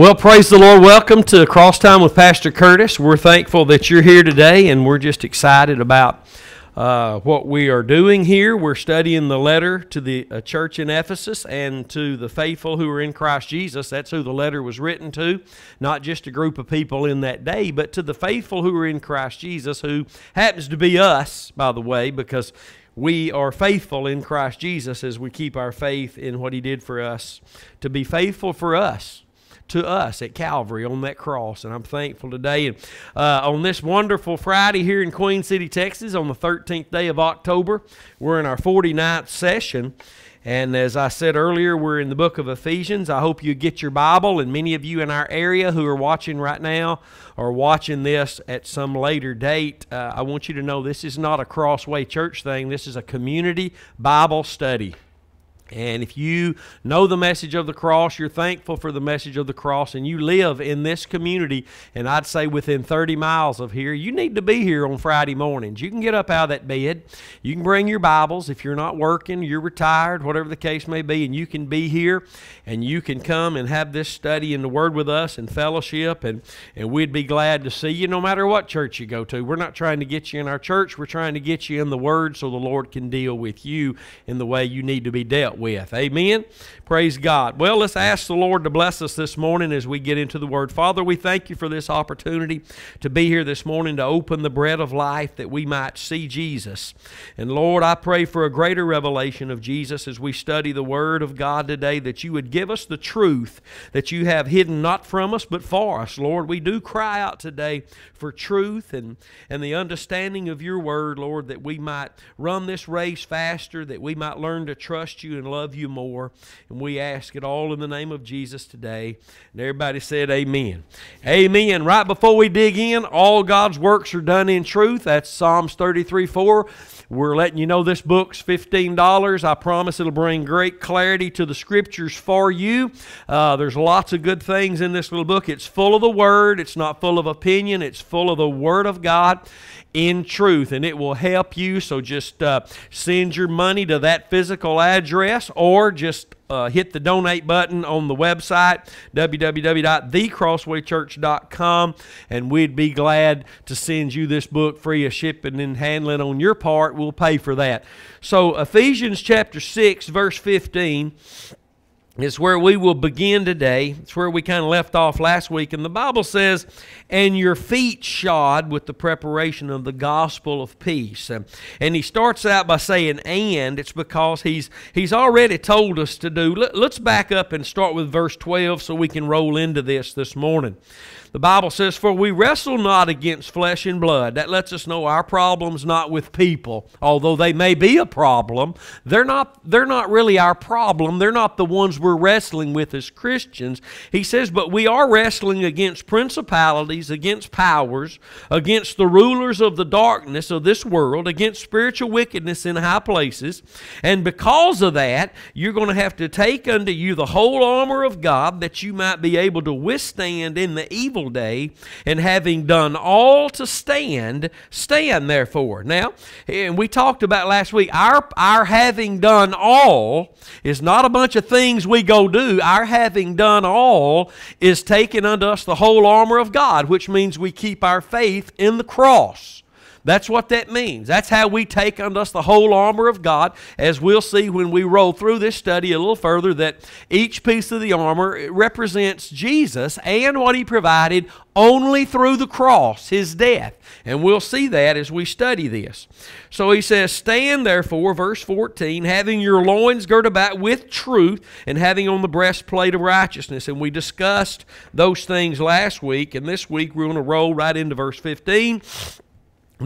Well, praise the Lord. Welcome to Cross Time with Pastor Curtis. We're thankful that you're here today, and we're just excited about uh, what we are doing here. We're studying the letter to the uh, church in Ephesus and to the faithful who are in Christ Jesus. That's who the letter was written to, not just a group of people in that day, but to the faithful who are in Christ Jesus, who happens to be us, by the way, because we are faithful in Christ Jesus as we keep our faith in what He did for us, to be faithful for us to us at Calvary on that cross. And I'm thankful today. And uh, on this wonderful Friday here in Queen City, Texas, on the 13th day of October, we're in our 49th session. And as I said earlier, we're in the book of Ephesians. I hope you get your Bible, and many of you in our area who are watching right now or watching this at some later date, uh, I want you to know this is not a Crossway Church thing. This is a community Bible study. And if you know the message of the cross, you're thankful for the message of the cross, and you live in this community, and I'd say within 30 miles of here, you need to be here on Friday mornings. You can get up out of that bed. You can bring your Bibles if you're not working, you're retired, whatever the case may be, and you can be here and you can come and have this study in the Word with us and fellowship, and, and we'd be glad to see you no matter what church you go to. We're not trying to get you in our church, we're trying to get you in the Word so the Lord can deal with you in the way you need to be dealt with. Amen. Praise God. Well, let's ask the Lord to bless us this morning as we get into the Word. Father, we thank you for this opportunity to be here this morning to open the bread of life that we might see Jesus. And Lord, I pray for a greater revelation of Jesus as we study the Word of God today, that you would give us the truth that you have hidden not from us but for us. Lord, we do cry out today for truth and, and the understanding of your Word, Lord, that we might run this race faster, that we might learn to trust you and love you more. And we ask it all in the name of Jesus today. And everybody said, Amen. Amen. Right before we dig in, all God's works are done in truth. That's Psalms 33 4. We're letting you know this book's $15. I promise it'll bring great clarity to the scriptures for you. Uh, there's lots of good things in this little book. It's full of the Word, it's not full of opinion, it's full of the Word of God in truth, and it will help you. So just uh, send your money to that physical address or just uh, hit the donate button on the website, www.thecrosswaychurch.com, and we'd be glad to send you this book free of shipping and handling on your part. We'll pay for that. So, Ephesians chapter 6, verse 15 is where we will begin today. It's where we kind of left off last week. And the Bible says, and your feet shod with the preparation of the gospel of peace. And he starts out by saying, and it's because he's, he's already told us to do. Let, let's back up and start with verse 12 so we can roll into this this morning. The Bible says, For we wrestle not against flesh and blood. That lets us know our problem's not with people. Although they may be a problem, they're not, they're not really our problem. They're not the ones we're wrestling with as Christians. He says, But we are wrestling against principalities, against powers, against the rulers of the darkness of this world, against spiritual wickedness in high places. And because of that, you're going to have to take unto you the whole armor of God that you might be able to withstand in the evil day, and having done all to stand, stand therefore. Now, and we talked about last week, our, our having done all is not a bunch of things we go do. Our having done all is taking unto us the whole armor of God, which means we keep our faith in the cross. That's what that means. That's how we take unto us the whole armor of God, as we'll see when we roll through this study a little further, that each piece of the armor represents Jesus and what he provided only through the cross, his death. And we'll see that as we study this. So he says, Stand therefore, verse 14, having your loins girt about with truth, and having on the breastplate of righteousness. And we discussed those things last week, and this week we're going to roll right into verse 15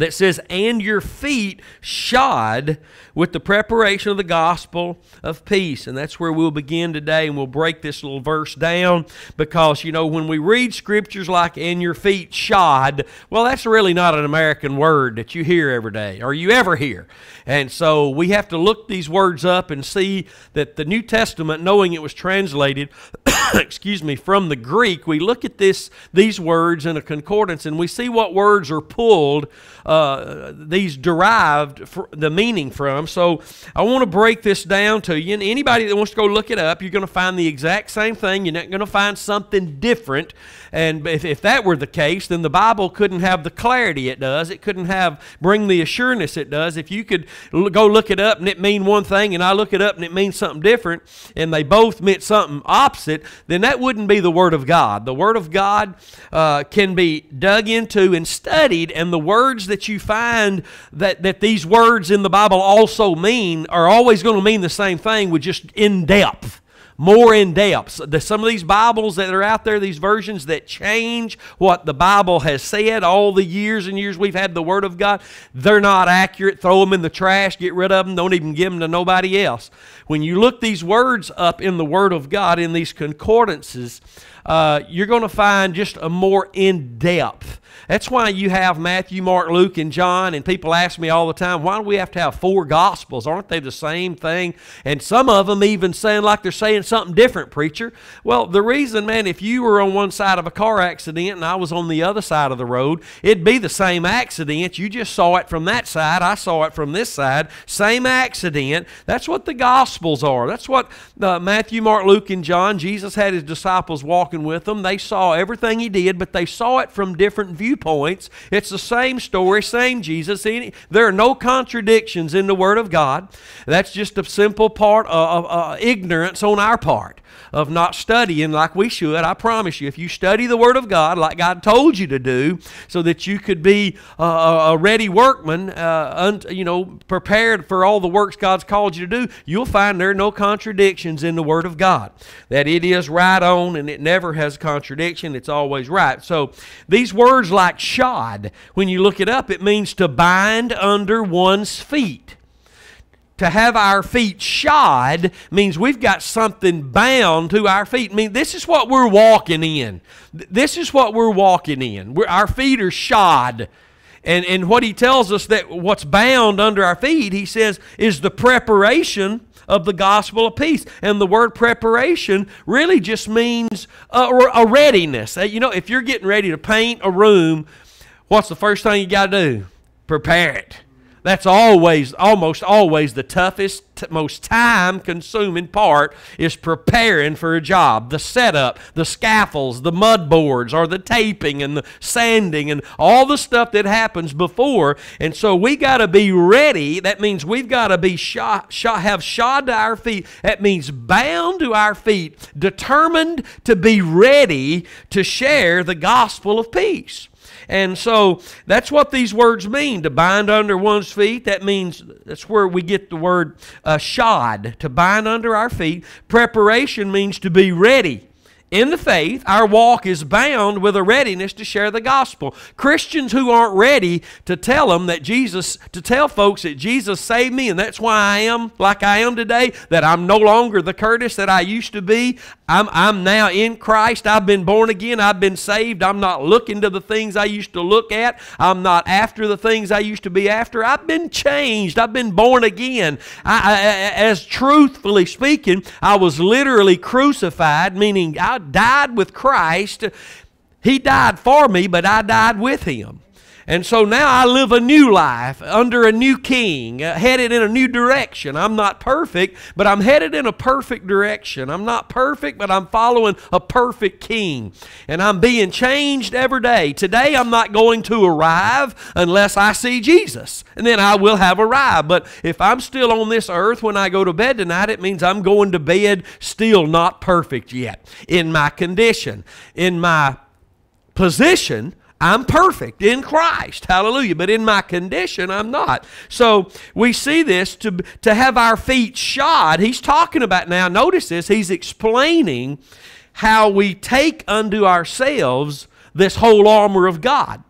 that says, and your feet shod with the preparation of the gospel of peace. And that's where we'll begin today, and we'll break this little verse down because, you know, when we read scriptures like, and your feet shod, well, that's really not an American word that you hear every day or you ever hear. And so we have to look these words up and see that the New Testament, knowing it was translated, excuse me, from the Greek, we look at this these words in a concordance and we see what words are pulled uh, these derived the meaning from. So I want to break this down to you. And anybody that wants to go look it up, you're going to find the exact same thing. You're not going to find something different. And if, if that were the case, then the Bible couldn't have the clarity it does. It couldn't have bring the assurance it does. If you could go look it up and it mean one thing, and I look it up and it means something different, and they both meant something opposite, then that wouldn't be the Word of God. The Word of God uh, can be dug into and studied, and the words that you find that, that these words in the Bible also mean are always going to mean the same thing with just in depth more in depth. Some of these Bibles that are out there, these versions that change what the Bible has said all the years and years we've had the Word of God, they're not accurate. Throw them in the trash, get rid of them, don't even give them to nobody else. When you look these words up in the Word of God, in these concordances, uh, you're going to find just a more in depth that's why you have Matthew, Mark, Luke, and John. And people ask me all the time, why do we have to have four Gospels? Aren't they the same thing? And some of them even sound like they're saying something different, preacher. Well, the reason, man, if you were on one side of a car accident and I was on the other side of the road, it'd be the same accident. You just saw it from that side. I saw it from this side. Same accident. That's what the Gospels are. That's what uh, Matthew, Mark, Luke, and John, Jesus had his disciples walking with them. They saw everything he did, but they saw it from different views viewpoints. It's the same story, same Jesus. There are no contradictions in the Word of God. That's just a simple part of, of ignorance on our part of not studying like we should. I promise you, if you study the Word of God like God told you to do, so that you could be a ready workman, uh, you know, prepared for all the works God's called you to do, you'll find there are no contradictions in the Word of God. That it is right on and it never has contradiction, it's always right. So these words like shod, when you look it up, it means to bind under one's feet to have our feet shod means we've got something bound to our feet. I mean, this is what we're walking in. This is what we're walking in. We're, our feet are shod. And, and what he tells us that what's bound under our feet, he says, is the preparation of the gospel of peace. And the word preparation really just means a, a readiness. Uh, you know, if you're getting ready to paint a room, what's the first thing you got to do? Prepare it. That's always, almost always, the toughest, most time consuming part is preparing for a job. The setup, the scaffolds, the mud boards, or the taping and the sanding and all the stuff that happens before. And so we got to be ready. That means we've got to be shot, have shod to our feet. That means bound to our feet, determined to be ready to share the gospel of peace. And so that's what these words mean to bind under one's feet. That means that's where we get the word uh, shod, to bind under our feet. Preparation means to be ready in the faith, our walk is bound with a readiness to share the gospel. Christians who aren't ready to tell them that Jesus, to tell folks that Jesus saved me and that's why I am like I am today, that I'm no longer the Curtis that I used to be. I'm, I'm now in Christ. I've been born again. I've been saved. I'm not looking to the things I used to look at. I'm not after the things I used to be after. I've been changed. I've been born again. I, I, as truthfully speaking, I was literally crucified, meaning I died with Christ. He died for me, but I died with him. And so now I live a new life under a new king, uh, headed in a new direction. I'm not perfect, but I'm headed in a perfect direction. I'm not perfect, but I'm following a perfect king. And I'm being changed every day. Today I'm not going to arrive unless I see Jesus. And then I will have arrived. But if I'm still on this earth when I go to bed tonight, it means I'm going to bed still not perfect yet in my condition, in my position I'm perfect in Christ. Hallelujah. But in my condition, I'm not. So we see this to, to have our feet shod. He's talking about now, notice this, he's explaining how we take unto ourselves this whole armor of God.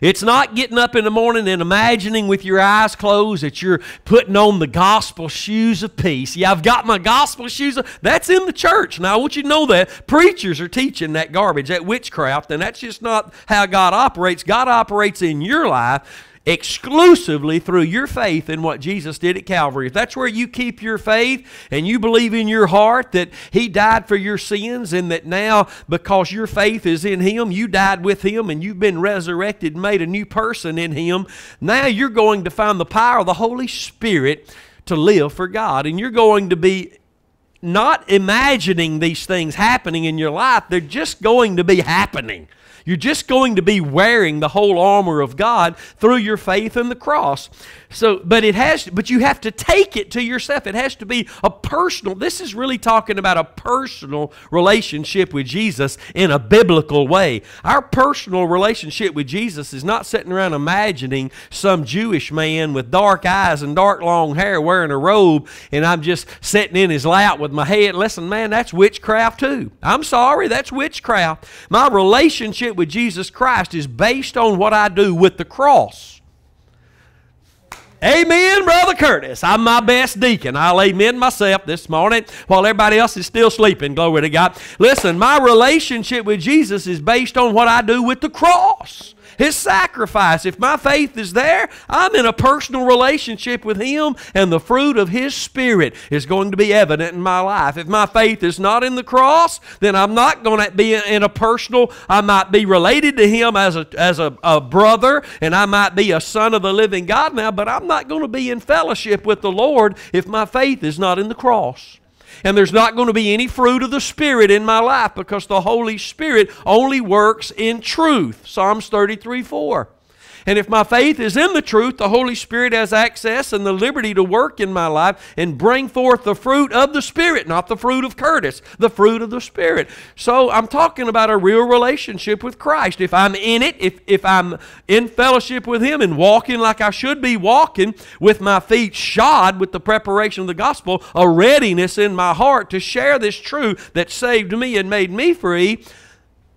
It's not getting up in the morning and imagining with your eyes closed that you're putting on the gospel shoes of peace. Yeah, I've got my gospel shoes. Of, that's in the church. Now, I want you to know that. Preachers are teaching that garbage, that witchcraft, and that's just not how God operates. God operates in your life exclusively through your faith in what Jesus did at Calvary. If that's where you keep your faith and you believe in your heart that He died for your sins and that now, because your faith is in Him, you died with Him and you've been resurrected and made a new person in Him, now you're going to find the power of the Holy Spirit to live for God. And you're going to be not imagining these things happening in your life, they're just going to be happening. You're just going to be wearing the whole armor of God through your faith in the cross. So, but it has, but you have to take it to yourself. It has to be a personal. This is really talking about a personal relationship with Jesus in a biblical way. Our personal relationship with Jesus is not sitting around imagining some Jewish man with dark eyes and dark long hair wearing a robe, and I'm just sitting in his lap with my head. Listen, man, that's witchcraft too. I'm sorry, that's witchcraft. My relationship with Jesus Christ is based on what I do with the cross. Amen, Brother Curtis. I'm my best deacon. I'll amen myself this morning while everybody else is still sleeping. Glory to God. Listen, my relationship with Jesus is based on what I do with the cross his sacrifice. If my faith is there, I'm in a personal relationship with him, and the fruit of his spirit is going to be evident in my life. If my faith is not in the cross, then I'm not going to be in a personal, I might be related to him as a, as a, a brother, and I might be a son of the living God now, but I'm not going to be in fellowship with the Lord if my faith is not in the cross and there's not going to be any fruit of the Spirit in my life because the Holy Spirit only works in truth. Psalms 33 4. And if my faith is in the truth, the Holy Spirit has access and the liberty to work in my life and bring forth the fruit of the Spirit, not the fruit of Curtis, the fruit of the Spirit. So I'm talking about a real relationship with Christ. If I'm in it, if, if I'm in fellowship with Him and walking like I should be walking with my feet shod with the preparation of the gospel, a readiness in my heart to share this truth that saved me and made me free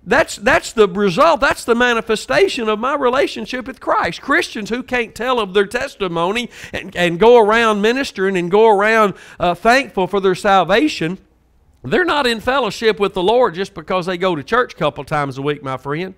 that's, that's the result, that's the manifestation of my relationship with Christ. Christians who can't tell of their testimony and, and go around ministering and go around uh, thankful for their salvation, they're not in fellowship with the Lord just because they go to church a couple times a week, my friend.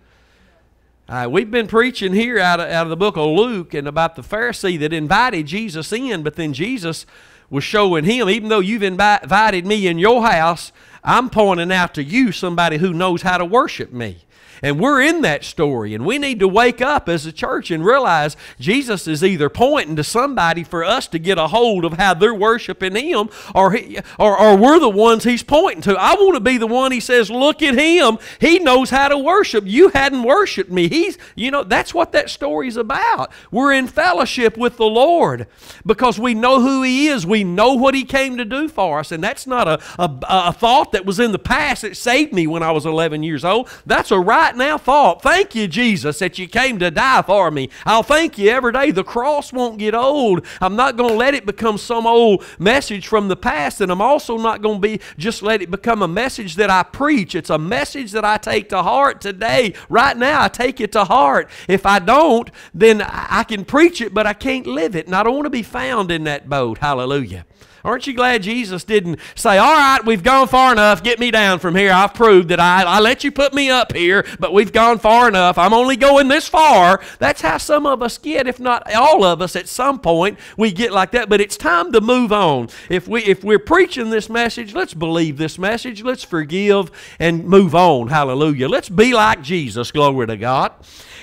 Uh, we've been preaching here out of, out of the book of Luke and about the Pharisee that invited Jesus in, but then Jesus was showing him, even though you've invited me in your house, I'm pointing out to you somebody who knows how to worship me. And we're in that story, and we need to wake up as a church and realize Jesus is either pointing to somebody for us to get a hold of how they're worshiping Him, or, he, or, or we're the ones He's pointing to. I want to be the one He says, Look at Him. He knows how to worship. You hadn't worshiped me. He's, you know, that's what that story's about. We're in fellowship with the Lord because we know who He is. We know what He came to do for us. And that's not a, a, a thought that was in the past that saved me when I was 11 years old. That's a right right now thought, thank you, Jesus, that you came to die for me. I'll thank you every day. The cross won't get old. I'm not going to let it become some old message from the past, and I'm also not going to be just let it become a message that I preach. It's a message that I take to heart today. Right now, I take it to heart. If I don't, then I can preach it, but I can't live it, and I don't want to be found in that boat. Hallelujah. Aren't you glad Jesus didn't say, All right, we've gone far enough. Get me down from here. I've proved that I, I let you put me up here, but we've gone far enough. I'm only going this far. That's how some of us get, if not all of us, at some point we get like that. But it's time to move on. If, we, if we're preaching this message, let's believe this message. Let's forgive and move on. Hallelujah. Let's be like Jesus. Glory to God.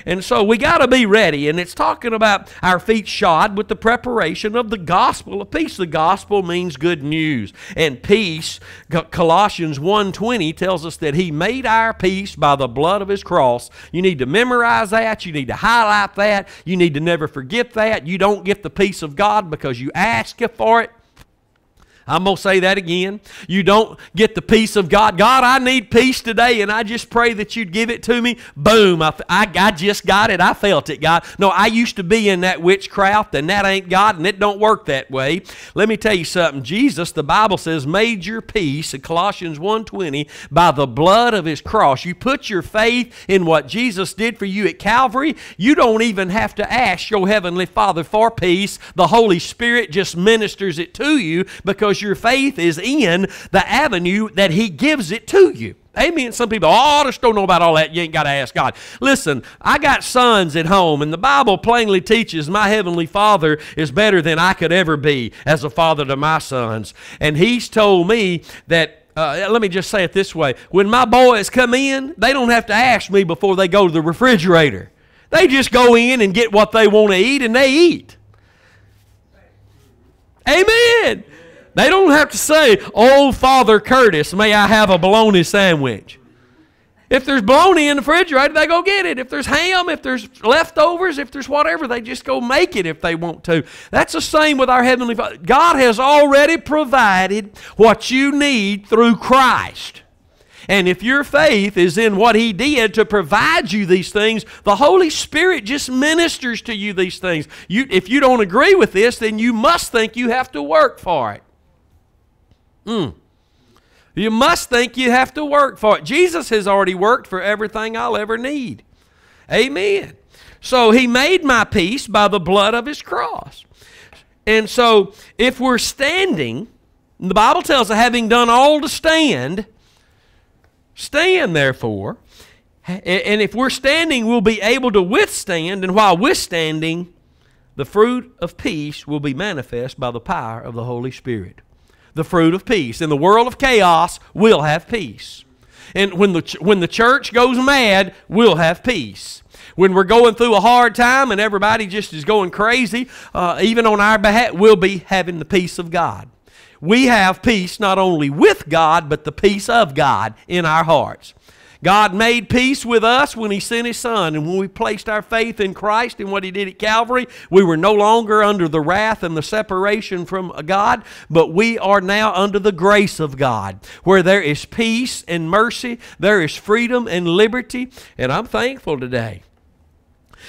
And so we got to be ready. And it's talking about our feet shod with the preparation of the gospel of peace. The gospel means good news. And peace, Colossians 1.20 tells us that he made our peace by the blood of his cross. You need to memorize that. You need to highlight that. You need to never forget that. You don't get the peace of God because you ask for it. I'm going to say that again. You don't get the peace of God. God, I need peace today, and I just pray that you'd give it to me. Boom. I, I, I just got it. I felt it, God. No, I used to be in that witchcraft, and that ain't God, and it don't work that way. Let me tell you something. Jesus, the Bible says, made your peace, in Colossians 1.20, by the blood of his cross. You put your faith in what Jesus did for you at Calvary. You don't even have to ask your Heavenly Father for peace. The Holy Spirit just ministers it to you because because your faith is in the avenue that He gives it to you. Amen. Some people, oh, I just don't know about all that. You ain't got to ask God. Listen, I got sons at home, and the Bible plainly teaches my Heavenly Father is better than I could ever be as a father to my sons. And He's told me that uh, let me just say it this way when my boys come in, they don't have to ask me before they go to the refrigerator. They just go in and get what they want to eat and they eat. Amen. They don't have to say, Oh, Father Curtis, may I have a bologna sandwich? If there's bologna in the refrigerator, they go get it. If there's ham, if there's leftovers, if there's whatever, they just go make it if they want to. That's the same with our Heavenly Father. God has already provided what you need through Christ. And if your faith is in what He did to provide you these things, the Holy Spirit just ministers to you these things. You, if you don't agree with this, then you must think you have to work for it. Mm. You must think you have to work for it. Jesus has already worked for everything I'll ever need. Amen. So he made my peace by the blood of his cross. And so if we're standing, the Bible tells us, having done all to stand, stand therefore. And if we're standing, we'll be able to withstand. And while withstanding, the fruit of peace will be manifest by the power of the Holy Spirit the fruit of peace. In the world of chaos, we'll have peace. And when the, when the church goes mad, we'll have peace. When we're going through a hard time and everybody just is going crazy, uh, even on our behalf, we'll be having the peace of God. We have peace not only with God, but the peace of God in our hearts. God made peace with us when He sent His Son. And when we placed our faith in Christ and what He did at Calvary, we were no longer under the wrath and the separation from God, but we are now under the grace of God, where there is peace and mercy, there is freedom and liberty. And I'm thankful today.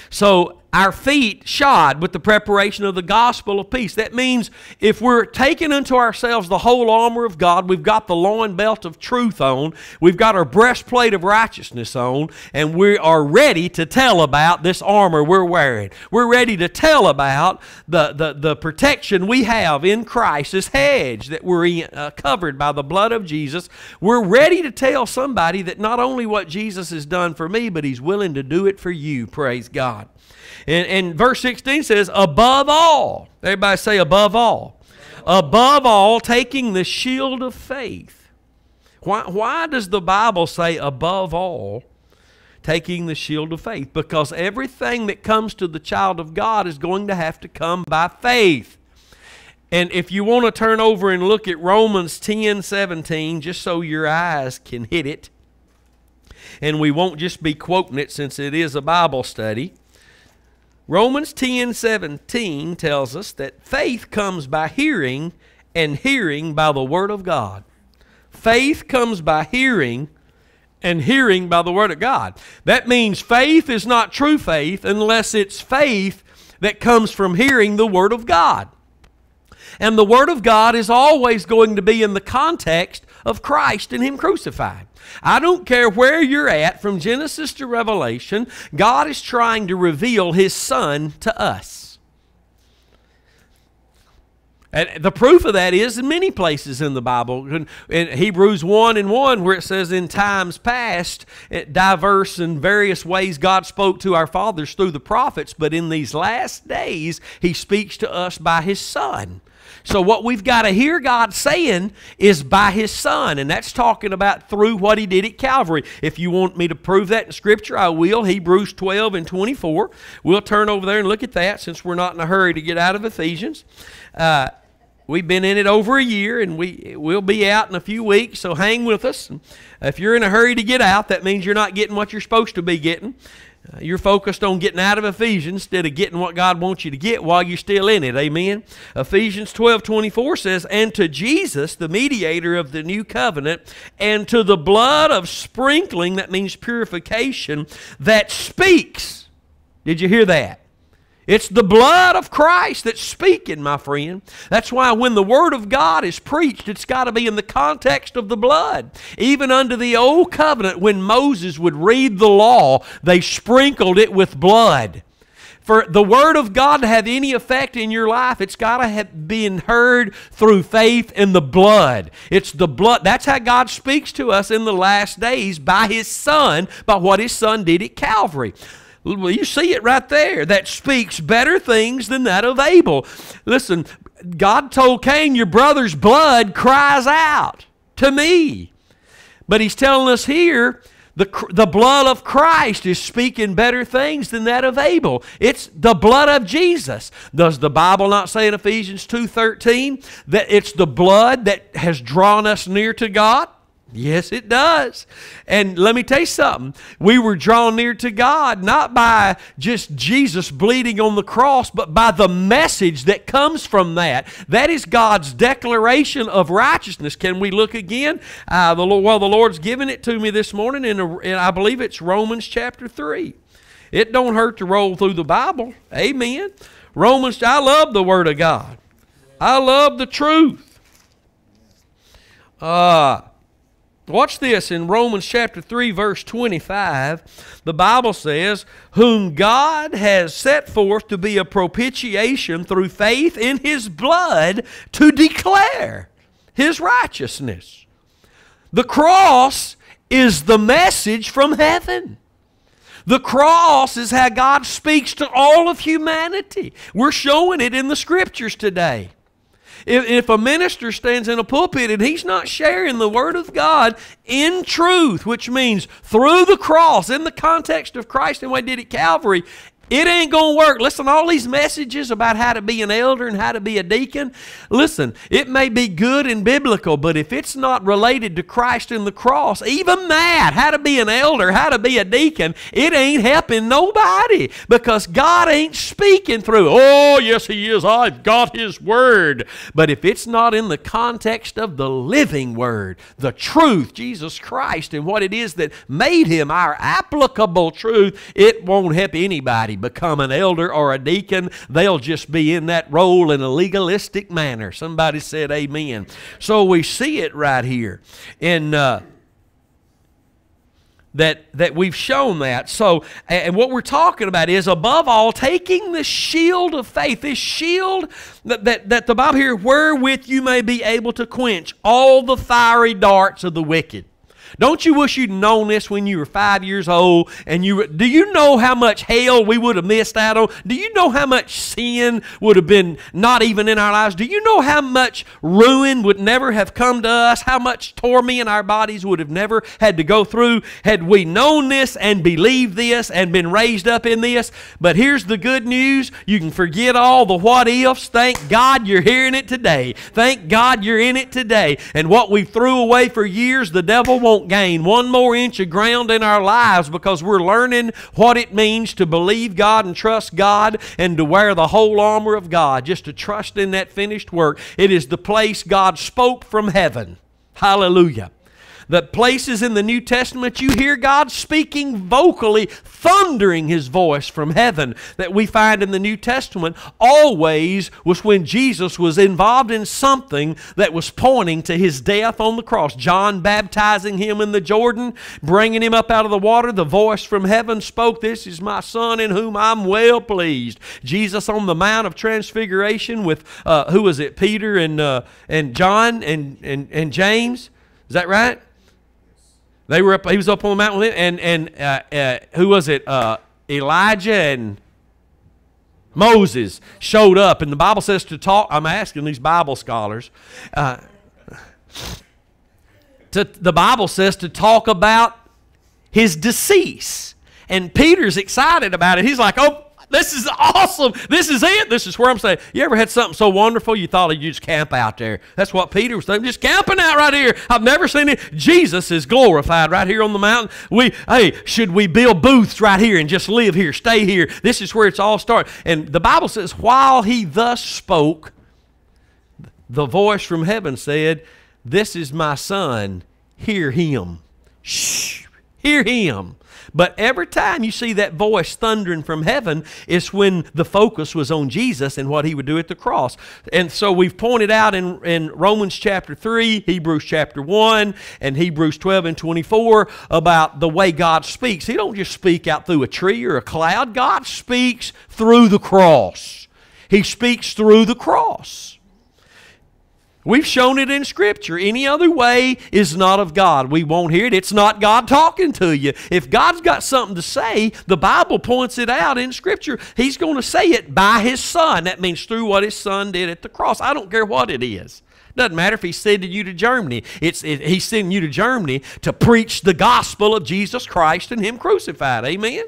So our feet shod with the preparation of the gospel of peace. That means if we're taking unto ourselves the whole armor of God, we've got the loin belt of truth on, we've got our breastplate of righteousness on, and we are ready to tell about this armor we're wearing. We're ready to tell about the, the, the protection we have in Christ, this hedge that we're in, uh, covered by the blood of Jesus. We're ready to tell somebody that not only what Jesus has done for me, but He's willing to do it for you. Praise God. And, and verse 16 says, above all. Everybody say, above all. Above all, taking the shield of faith. Why, why does the Bible say above all? taking the shield of faith because everything that comes to the child of God is going to have to come by faith. And if you want to turn over and look at Romans 10 17, just so your eyes can hit it, and we won't just be quoting it since it is a Bible study. Romans 10 17 tells us that faith comes by hearing, and hearing by the Word of God. Faith comes by hearing, and hearing by the Word of God. That means faith is not true faith unless it's faith that comes from hearing the Word of God. And the Word of God is always going to be in the context of Christ and Him crucified. I don't care where you're at, from Genesis to Revelation, God is trying to reveal His Son to us. And the proof of that is in many places in the Bible. In Hebrews 1 and 1, where it says, In times past, diverse and various ways God spoke to our fathers through the prophets, but in these last days, He speaks to us by His Son. So, what we've got to hear God saying is by His Son, and that's talking about through what He did at Calvary. If you want me to prove that in Scripture, I will. Hebrews 12 and 24. We'll turn over there and look at that since we're not in a hurry to get out of Ephesians. Uh, we've been in it over a year, and we, we'll be out in a few weeks, so hang with us. If you're in a hurry to get out, that means you're not getting what you're supposed to be getting. Uh, you're focused on getting out of Ephesians instead of getting what God wants you to get while you're still in it. Amen. Ephesians 12 24 says, And to Jesus, the mediator of the new covenant, and to the blood of sprinkling, that means purification, that speaks. Did you hear that? It's the blood of Christ that's speaking, my friend. That's why when the Word of God is preached, it's got to be in the context of the blood. Even under the Old Covenant, when Moses would read the law, they sprinkled it with blood. for the Word of God to have any effect in your life, it's got to have been heard through faith in the blood. It's the blood. That's how God speaks to us in the last days by His Son, by what His Son did at Calvary. Well, you see it right there. That speaks better things than that of Abel. Listen, God told Cain, Your brother's blood cries out to me. But He's telling us here, the, the blood of Christ is speaking better things than that of Abel. It's the blood of Jesus. Does the Bible not say in Ephesians 2.13 that it's the blood that has drawn us near to God? Yes, it does. And let me tell you something. We were drawn near to God not by just Jesus bleeding on the cross, but by the message that comes from that. That is God's declaration of righteousness. Can we look again? Uh, the, well, the Lord's given it to me this morning, and I believe it's Romans chapter 3. It don't hurt to roll through the Bible. Amen. Romans, I love the Word of God. I love the truth. Uh, Watch this in Romans chapter 3, verse 25. The Bible says, Whom God has set forth to be a propitiation through faith in his blood to declare his righteousness. The cross is the message from heaven. The cross is how God speaks to all of humanity. We're showing it in the scriptures today. If, if a minister stands in a pulpit and he's not sharing the Word of God in truth, which means through the cross, in the context of Christ and what he did at Calvary, it ain't going to work. Listen, all these messages about how to be an elder and how to be a deacon, listen, it may be good and biblical, but if it's not related to Christ and the cross, even that, how to be an elder, how to be a deacon, it ain't helping nobody because God ain't speaking through. Oh, yes, He is. I've got His Word. But if it's not in the context of the living Word, the truth, Jesus Christ, and what it is that made Him our applicable truth, it won't help anybody become an elder or a deacon, they'll just be in that role in a legalistic manner. Somebody said amen. So we see it right here in. Uh, that that we've shown that so and what we're talking about is above all taking the shield of faith this shield that, that, that the bible here wherewith you may be able to quench all the fiery darts of the wicked don't you wish you'd known this when you were five years old? And you do you know how much hell we would have missed out on? Do you know how much sin would have been not even in our lives? Do you know how much ruin would never have come to us? How much torment in our bodies would have never had to go through had we known this and believed this and been raised up in this? But here's the good news: you can forget all the what ifs. Thank God you're hearing it today. Thank God you're in it today. And what we threw away for years, the devil won't won't gain one more inch of ground in our lives because we're learning what it means to believe God and trust God and to wear the whole armor of God, just to trust in that finished work. It is the place God spoke from heaven. Hallelujah the places in the New Testament you hear God speaking vocally, thundering his voice from heaven that we find in the New Testament always was when Jesus was involved in something that was pointing to his death on the cross. John baptizing him in the Jordan, bringing him up out of the water, the voice from heaven spoke, This is my Son in whom I'm well pleased. Jesus on the Mount of Transfiguration with, uh, who was it, Peter and, uh, and John and, and, and James? Is that right? They were up. He was up on the mountain with him, and and uh, uh, who was it? Uh, Elijah and Moses showed up, and the Bible says to talk. I'm asking these Bible scholars. Uh, to, the Bible says to talk about his decease, and Peter's excited about it. He's like, "Oh, this is awesome. This is it. This is where I'm saying. You ever had something so wonderful you thought you'd just camp out there? That's what Peter was saying. Just camping out right here. I've never seen it. Jesus is glorified right here on the mountain. We, hey, should we build booths right here and just live here, stay here? This is where it's all started. And the Bible says, while he thus spoke, the voice from heaven said, This is my son. Hear him. Shh. Hear him. But every time you see that voice thundering from heaven, it's when the focus was on Jesus and what he would do at the cross. And so we've pointed out in, in Romans chapter 3, Hebrews chapter 1, and Hebrews 12 and 24 about the way God speaks. He don't just speak out through a tree or a cloud. God speaks through the cross. He speaks through the cross. We've shown it in Scripture. Any other way is not of God. We won't hear it. It's not God talking to you. If God's got something to say, the Bible points it out in Scripture. He's going to say it by His Son. That means through what His Son did at the cross. I don't care what it is. Doesn't matter if He's sending you to Germany. It's, it, he's sending you to Germany to preach the gospel of Jesus Christ and Him crucified. Amen?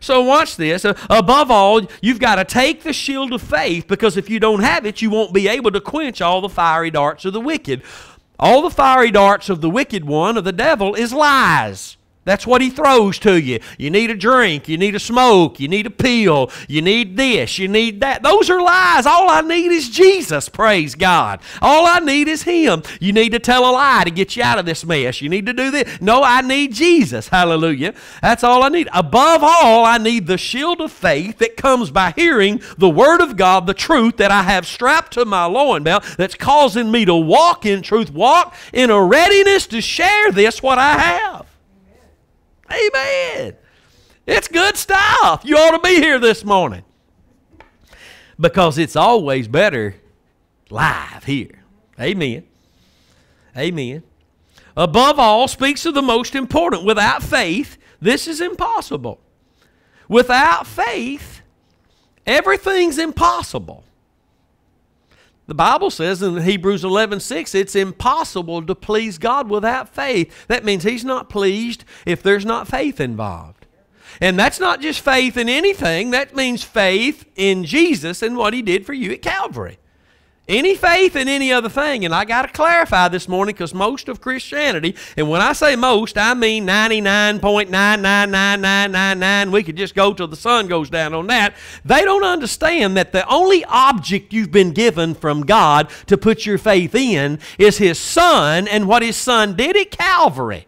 So watch this. Above all, you've got to take the shield of faith because if you don't have it, you won't be able to quench all the fiery darts of the wicked. All the fiery darts of the wicked one, of the devil, is lies. That's what he throws to you. You need a drink, you need a smoke, you need a pill, you need this, you need that. Those are lies. All I need is Jesus, praise God. All I need is him. You need to tell a lie to get you out of this mess. You need to do this. No, I need Jesus. Hallelujah. That's all I need. Above all, I need the shield of faith that comes by hearing the word of God, the truth that I have strapped to my loin belt that's causing me to walk in truth, walk in a readiness to share this what I have. Amen. It's good stuff. You ought to be here this morning because it's always better live here. Amen. Amen. Above all, speaks of the most important. Without faith, this is impossible. Without faith, everything's impossible. The Bible says in Hebrews 11 6, it's impossible to please God without faith. That means He's not pleased if there's not faith involved. And that's not just faith in anything, that means faith in Jesus and what He did for you at Calvary. Any faith in any other thing, and I got to clarify this morning because most of Christianity, and when I say most, I mean 99.999999, we could just go till the sun goes down on that. They don't understand that the only object you've been given from God to put your faith in is His Son and what His Son did at Calvary.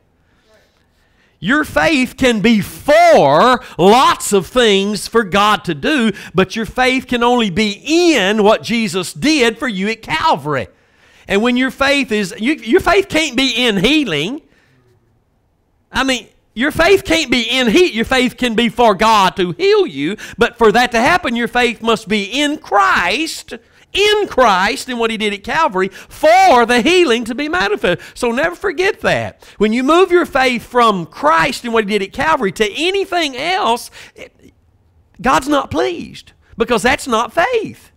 Your faith can be for lots of things for God to do, but your faith can only be in what Jesus did for you at Calvary. And when your faith is, you, your faith can't be in healing. I mean, your faith can't be in heat. Your faith can be for God to heal you, but for that to happen, your faith must be in Christ in Christ and what He did at Calvary for the healing to be manifest. So never forget that. When you move your faith from Christ and what He did at Calvary to anything else, God's not pleased because that's not faith.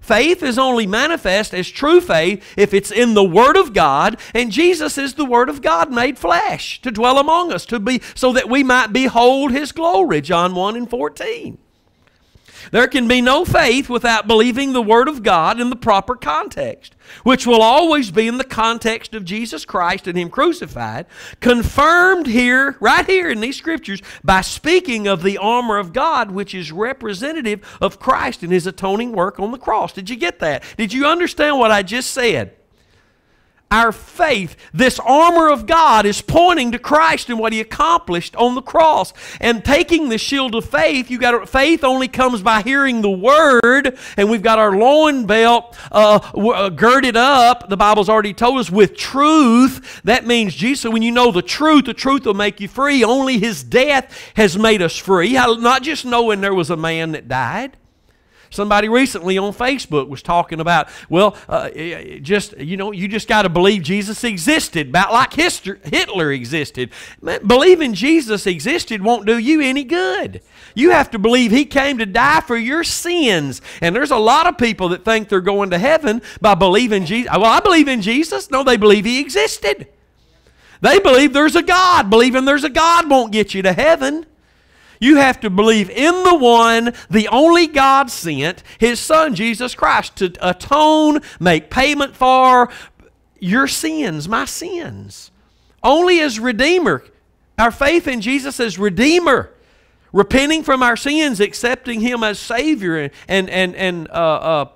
Faith is only manifest as true faith if it's in the Word of God, and Jesus is the Word of God made flesh to dwell among us, to be so that we might behold His glory. John 1 and 14. There can be no faith without believing the Word of God in the proper context, which will always be in the context of Jesus Christ and Him crucified, confirmed here, right here in these Scriptures, by speaking of the armor of God, which is representative of Christ and His atoning work on the cross. Did you get that? Did you understand what I just said? Our faith, this armor of God, is pointing to Christ and what He accomplished on the cross. And taking the shield of faith, you got faith only comes by hearing the Word, and we've got our loin belt uh, uh, girded up. The Bible's already told us with truth. That means Jesus. When you know the truth, the truth will make you free. Only His death has made us free. Not just knowing there was a man that died. Somebody recently on Facebook was talking about, well, uh, just, you know, you just got to believe Jesus existed, about like Hitler existed. Believing Jesus existed won't do you any good. You have to believe he came to die for your sins. And there's a lot of people that think they're going to heaven by believing Jesus. Well, I believe in Jesus. No, they believe he existed. They believe there's a God. Believing there's a God won't get you to heaven. You have to believe in the one, the only God sent, His Son, Jesus Christ, to atone, make payment for your sins, my sins. Only as Redeemer. Our faith in Jesus as Redeemer. Repenting from our sins, accepting Him as Savior, and, and, and uh, uh,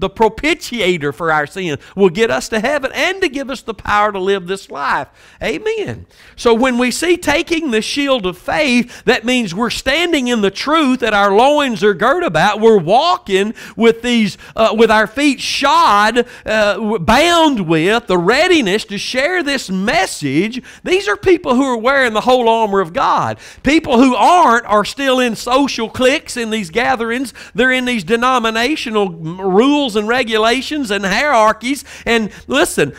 the propitiator for our sin, will get us to heaven and to give us the power to live this life. Amen. So when we see taking the shield of faith, that means we're standing in the truth that our loins are girt about. We're walking with these, uh, with our feet shod, uh, bound with the readiness to share this message. These are people who are wearing the whole armor of God. People who aren't are still in social cliques in these gatherings. They're in these denominational rules and regulations and hierarchies. And listen,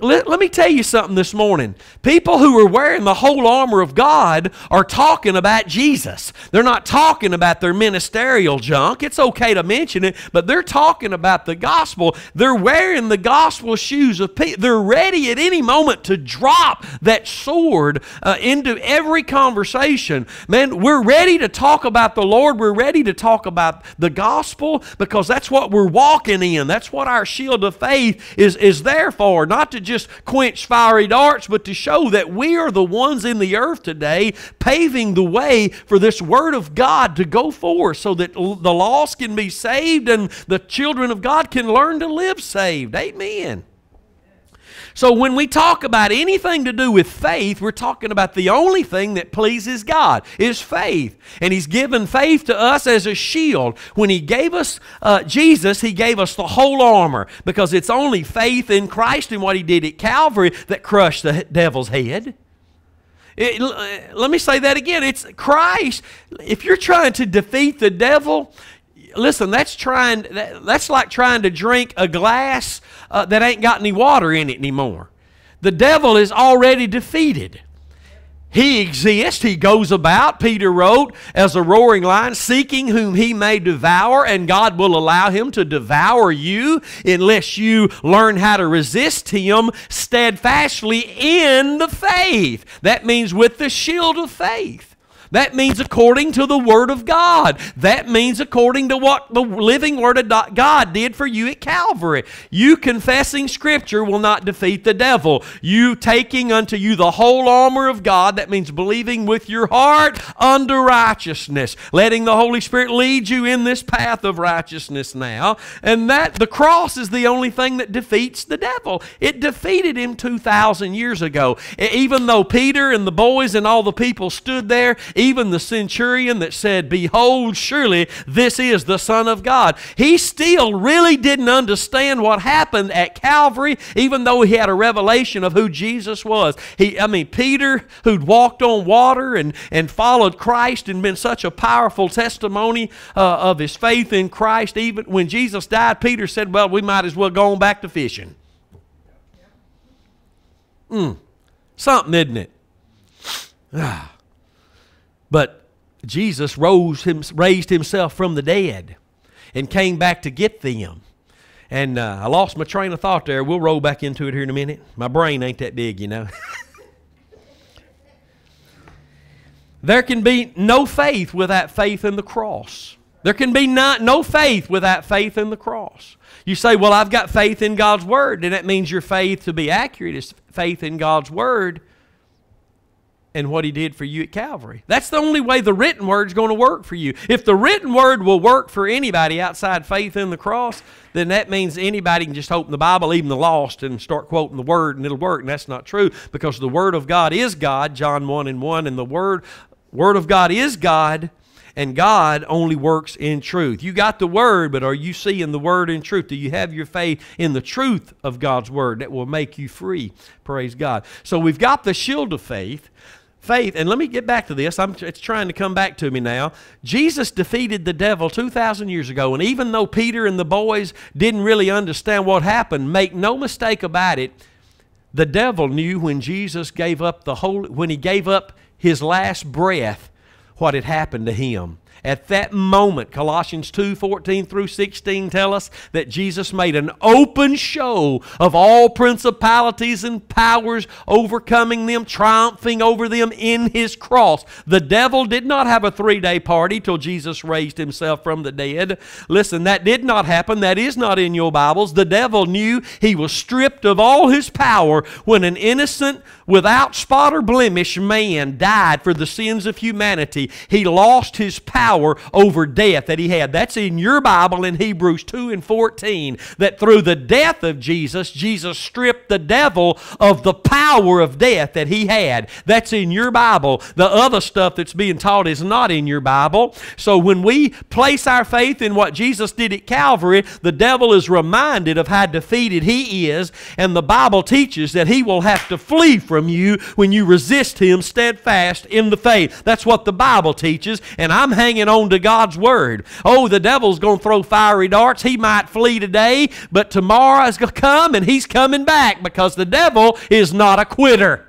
let, let me tell you something this morning. People who are wearing the whole armor of God are talking about Jesus. They're not talking about their ministerial junk. It's okay to mention it, but they're talking about the gospel. They're wearing the gospel shoes of people. They're ready at any moment to drop that sword uh, into every conversation. Man, we're ready to talk about the Lord. We're ready to talk about the gospel because that's what we're walking in. That's what our shield of faith is, is there for, not to just quench fiery darts, but to show that we are the ones in the earth today paving the way for this Word of God to go forth so that the lost can be saved and the children of God can learn to live saved. Amen. So when we talk about anything to do with faith, we're talking about the only thing that pleases God is faith. And He's given faith to us as a shield. When He gave us uh, Jesus, He gave us the whole armor because it's only faith in Christ and what He did at Calvary that crushed the devil's head. It, let me say that again. It's Christ. If you're trying to defeat the devil, listen, that's trying. That's like trying to drink a glass uh, that ain't got any water in it anymore. The devil is already defeated. He exists, he goes about, Peter wrote, as a roaring lion, seeking whom he may devour, and God will allow him to devour you unless you learn how to resist him steadfastly in the faith. That means with the shield of faith. That means according to the Word of God. That means according to what the living Word of God did for you at Calvary. You confessing Scripture will not defeat the devil. You taking unto you the whole armor of God, that means believing with your heart unto righteousness, letting the Holy Spirit lead you in this path of righteousness now. And that the cross is the only thing that defeats the devil. It defeated him 2,000 years ago. Even though Peter and the boys and all the people stood there, even the centurion that said, Behold, surely this is the Son of God. He still really didn't understand what happened at Calvary, even though he had a revelation of who Jesus was. He, I mean, Peter, who'd walked on water and, and followed Christ and been such a powerful testimony uh, of his faith in Christ, even when Jesus died, Peter said, Well, we might as well go on back to fishing. Mm, something, isn't it? Ah. But Jesus rose him, raised himself from the dead and came back to get them. And uh, I lost my train of thought there. We'll roll back into it here in a minute. My brain ain't that big, you know. there can be no faith without faith in the cross. There can be not, no faith without faith in the cross. You say, Well, I've got faith in God's Word, and that means your faith, to be accurate, is faith in God's Word and what he did for you at Calvary. That's the only way the written word is going to work for you. If the written word will work for anybody outside faith in the cross, then that means anybody can just open the Bible, even the lost, and start quoting the word and it'll work. And that's not true because the word of God is God, John 1 and 1, and the word, word of God is God and God only works in truth. You got the Word, but are you seeing the Word in truth? Do you have your faith in the truth of God's Word that will make you free? Praise God. So we've got the shield of faith faith, and let me get back to this. I'm, it's trying to come back to me now. Jesus defeated the devil 2,000 years ago, and even though Peter and the boys didn't really understand what happened, make no mistake about it, the devil knew when Jesus gave up the whole, when he gave up his last breath, what had happened to him. At that moment, Colossians 2 14 through 16 tell us that Jesus made an open show of all principalities and powers, overcoming them, triumphing over them in his cross. The devil did not have a three day party till Jesus raised himself from the dead. Listen, that did not happen. That is not in your Bibles. The devil knew he was stripped of all his power when an innocent, without spot or blemish man died for the sins of humanity. He lost his power over death that he had. That's in your Bible in Hebrews 2 and 14. That through the death of Jesus, Jesus stripped the devil of the power of death that he had. That's in your Bible. The other stuff that's being taught is not in your Bible. So when we place our faith in what Jesus did at Calvary, the devil is reminded of how defeated he is, and the Bible teaches that he will have to flee from you when you resist him steadfast in the faith. That's what the Bible teaches, and I'm hanging on to God's word. Oh, the devil's going to throw fiery darts. He might flee today, but tomorrow is going to come and he's coming back because the devil is not a quitter.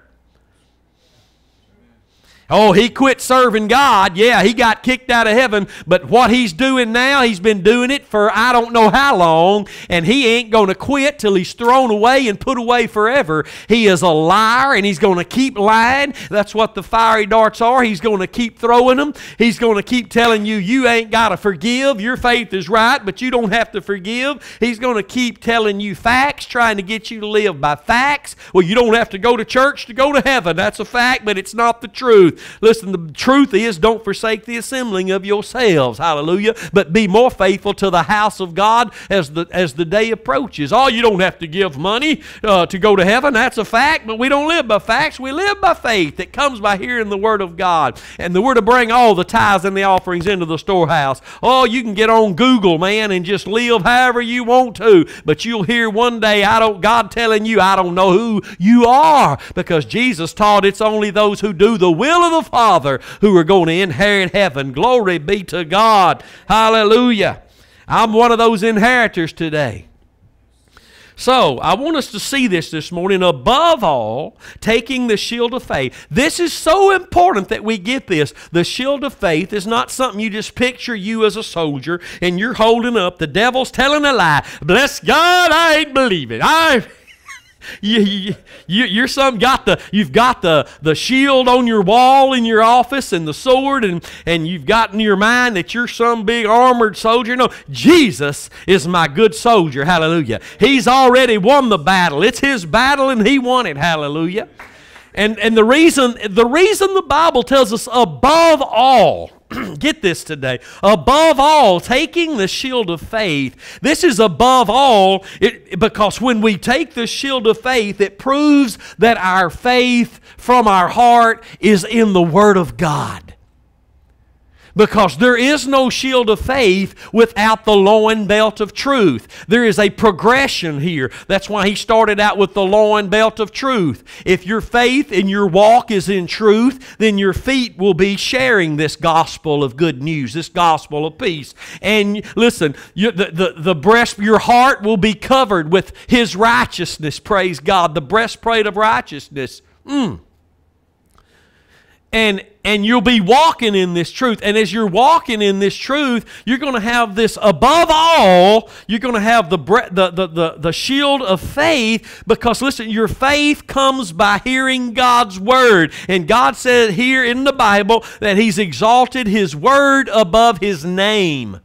Oh, he quit serving God. Yeah, he got kicked out of heaven. But what he's doing now, he's been doing it for I don't know how long, and he ain't going to quit till he's thrown away and put away forever. He is a liar, and he's going to keep lying. That's what the fiery darts are. He's going to keep throwing them. He's going to keep telling you, you ain't got to forgive. Your faith is right, but you don't have to forgive. He's going to keep telling you facts, trying to get you to live by facts. Well, you don't have to go to church to go to heaven. That's a fact, but it's not the truth. Listen, the truth is don't forsake the assembling of yourselves. Hallelujah. But be more faithful to the house of God as the, as the day approaches. Oh, you don't have to give money uh, to go to heaven. That's a fact, but we don't live by facts. We live by faith that comes by hearing the Word of God. And the Word to bring all the tithes and the offerings into the storehouse. Oh, you can get on Google, man, and just live however you want to. But you'll hear one day, I don't, God telling you, I don't know who you are. Because Jesus taught it's only those who do the will of the Father who are going to inherit heaven. Glory be to God. Hallelujah. I'm one of those inheritors today. So, I want us to see this this morning. Above all, taking the shield of faith. This is so important that we get this. The shield of faith is not something you just picture you as a soldier and you're holding up. The devil's telling a lie. Bless God, I ain't believe it. I you, you, you're some got the you've got the, the shield on your wall in your office and the sword and, and you've got in your mind that you're some big armored soldier. No, Jesus is my good soldier. Hallelujah. He's already won the battle. It's his battle and he won it. Hallelujah. And and the reason the reason the Bible tells us above all get this today. Above all, taking the shield of faith. This is above all it, because when we take the shield of faith, it proves that our faith from our heart is in the Word of God because there is no shield of faith without the loin belt of truth. There is a progression here. That's why he started out with the loin belt of truth. If your faith and your walk is in truth, then your feet will be sharing this gospel of good news, this gospel of peace. And listen, you, the, the, the breast, your heart will be covered with his righteousness, praise God, the breastplate of righteousness. Mm and and you'll be walking in this truth. And as you're walking in this truth you're going to have this above all you're going to have the, the, the, the, the shield of faith because listen your faith comes by hearing god's word. And god said here in the bible that he's exalted his word above his name.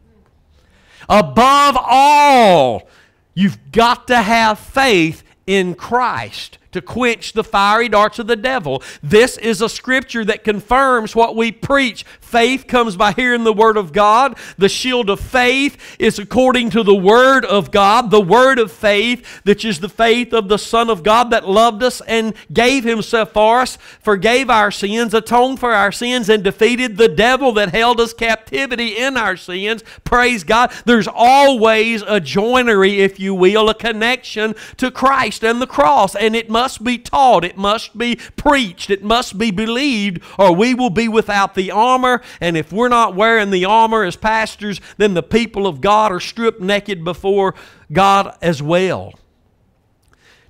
Above all you've got to have faith in christ to quench the fiery darts of the devil. This is a scripture that confirms what we preach. Faith comes by hearing the word of God. The shield of faith is according to the word of God, the word of faith, which is the faith of the Son of God that loved us and gave himself for us, forgave our sins, atoned for our sins, and defeated the devil that held us captivity in our sins. Praise God. There's always a joinery, if you will, a connection to Christ and the cross, and it must must be taught, it must be preached, it must be believed, or we will be without the armor. And if we're not wearing the armor as pastors, then the people of God are stripped naked before God as well.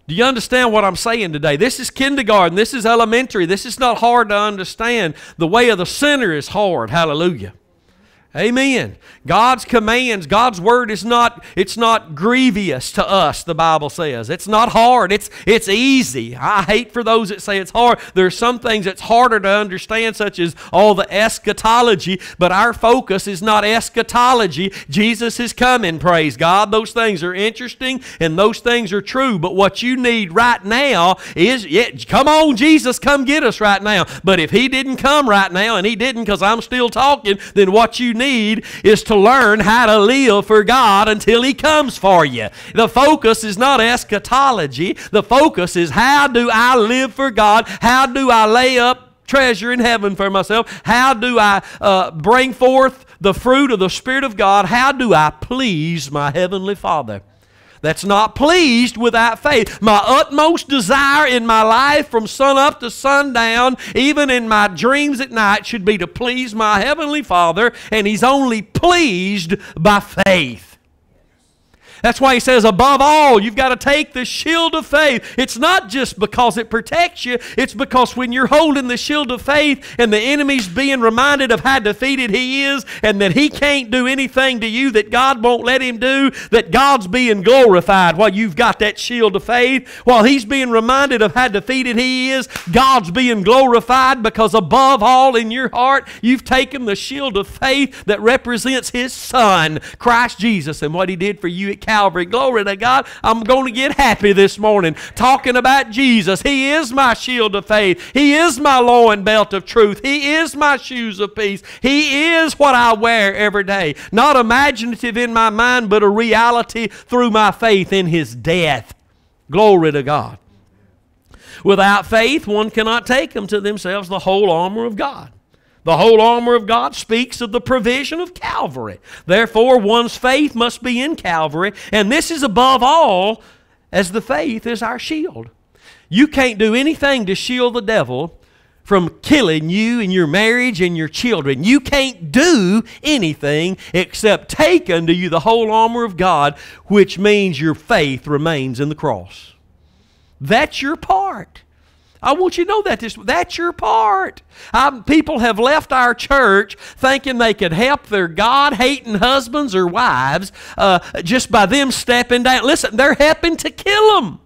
Do you understand what I'm saying today? This is kindergarten. This is elementary. This is not hard to understand. The way of the sinner is hard. Hallelujah. Amen. God's commands, God's word is not it's not grievous to us, the Bible says. It's not hard. It's it's easy. I hate for those that say it's hard. There are some things that's harder to understand such as all the eschatology, but our focus is not eschatology. Jesus is coming, praise God. Those things are interesting and those things are true, but what you need right now is come on Jesus, come get us right now. But if he didn't come right now and he didn't cuz I'm still talking, then what you need is to learn how to live for God until He comes for you. The focus is not eschatology, the focus is how do I live for God? How do I lay up treasure in heaven for myself? How do I uh, bring forth the fruit of the Spirit of God? How do I please my Heavenly Father? That's not pleased without faith. My utmost desire in my life from sun up to sundown, even in my dreams at night, should be to please my Heavenly Father, and He's only pleased by faith. That's why he says, above all, you've got to take the shield of faith. It's not just because it protects you, it's because when you're holding the shield of faith and the enemy's being reminded of how defeated he is and that he can't do anything to you that God won't let him do, that God's being glorified while you've got that shield of faith. While he's being reminded of how defeated he is, God's being glorified because above all in your heart, you've taken the shield of faith that represents his son, Christ Jesus, and what he did for you Calvary. Glory to God. I'm going to get happy this morning talking about Jesus. He is my shield of faith. He is my loin belt of truth. He is my shoes of peace. He is what I wear every day. Not imaginative in my mind, but a reality through my faith in His death. Glory to God. Without faith, one cannot take unto themselves the whole armor of God. The whole armor of God speaks of the provision of Calvary. Therefore, one's faith must be in Calvary, and this is above all, as the faith is our shield. You can't do anything to shield the devil from killing you and your marriage and your children. You can't do anything except take unto you the whole armor of God, which means your faith remains in the cross. That's your part. I want you to know that this, that's your part. Um, people have left our church thinking they could help their God hating husbands or wives uh, just by them stepping down. Listen, they're helping to kill them.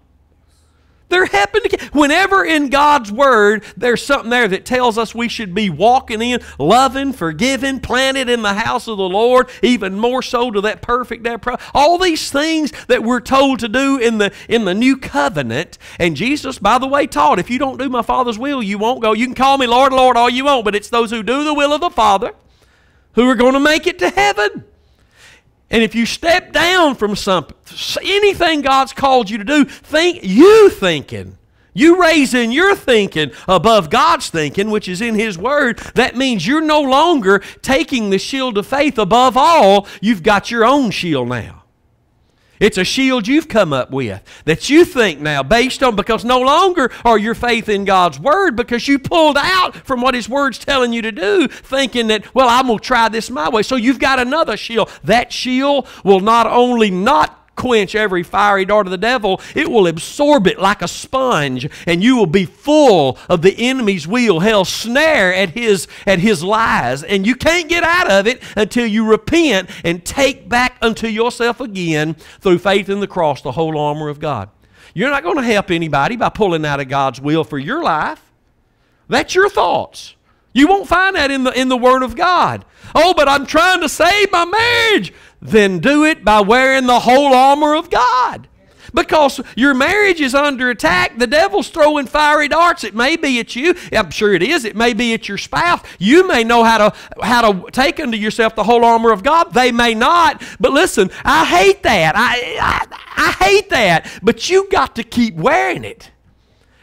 They're helping to, whenever in God's Word there's something there that tells us we should be walking in, loving, forgiving, planted in the house of the Lord, even more so to that perfect that All these things that we're told to do in the in the new covenant. And Jesus, by the way, taught if you don't do my Father's will, you won't go. You can call me Lord, Lord, all you want, but it's those who do the will of the Father who are going to make it to heaven. And if you step down from something, anything God's called you to do, think you thinking. You raising your thinking above God's thinking, which is in His Word, that means you're no longer taking the shield of faith above all. You've got your own shield now. It's a shield you've come up with that you think now based on because no longer are your faith in God's Word because you pulled out from what His Word's telling you to do, thinking that, well, I'm going to try this my way. So you've got another shield. That shield will not only not quench every fiery dart of the devil, it will absorb it like a sponge, and you will be full of the enemy's wheel, Hell snare at his at his lies. And you can't get out of it until you repent and take back unto yourself again through faith in the cross the whole armor of God. You're not going to help anybody by pulling out of God's will for your life. That's your thoughts. You won't find that in the, in the Word of God. Oh, but I'm trying to save my marriage then do it by wearing the whole armor of God. Because your marriage is under attack. The devil's throwing fiery darts. It may be at you. I'm sure it is. It may be at your spouse. You may know how to how to take unto yourself the whole armor of God. They may not. But listen, I hate that. I, I, I hate that. But you got to keep wearing it.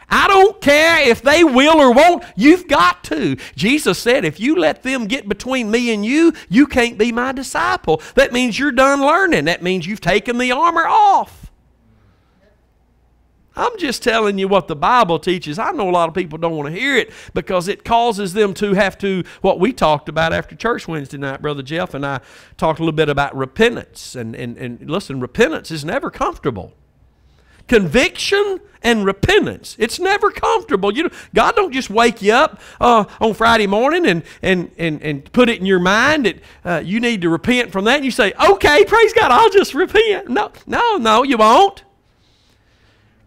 I don't care if they will or won't, you've got to. Jesus said, if you let them get between me and you, you can't be my disciple. That means you're done learning. That means you've taken the armor off. I'm just telling you what the Bible teaches. I know a lot of people don't want to hear it because it causes them to have to, what we talked about after church Wednesday night, Brother Jeff and I talked a little bit about repentance. And, and, and listen, repentance is never comfortable. Conviction and repentance. It's never comfortable. You know, God don't just wake you up uh, on Friday morning and, and, and, and put it in your mind that uh, you need to repent from that. And you say, okay, praise God, I'll just repent. No, no, no, you won't.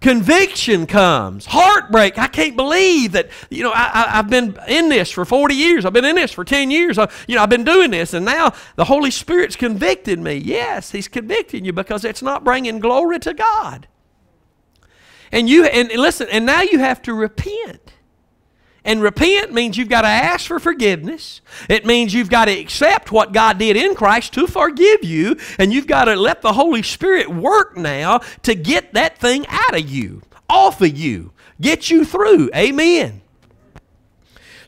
Conviction comes, heartbreak. I can't believe that, you know, I, have been in this for 40 years. I've been in this for 10 years. I, you know, I've been doing this, and now the Holy Spirit's convicted me. Yes, He's convicting you because it's not bringing glory to God. And you and listen, and now you have to repent. And repent means you've got to ask for forgiveness. It means you've got to accept what God did in Christ to forgive you. And you've got to let the Holy Spirit work now to get that thing out of you, off of you, get you through. Amen.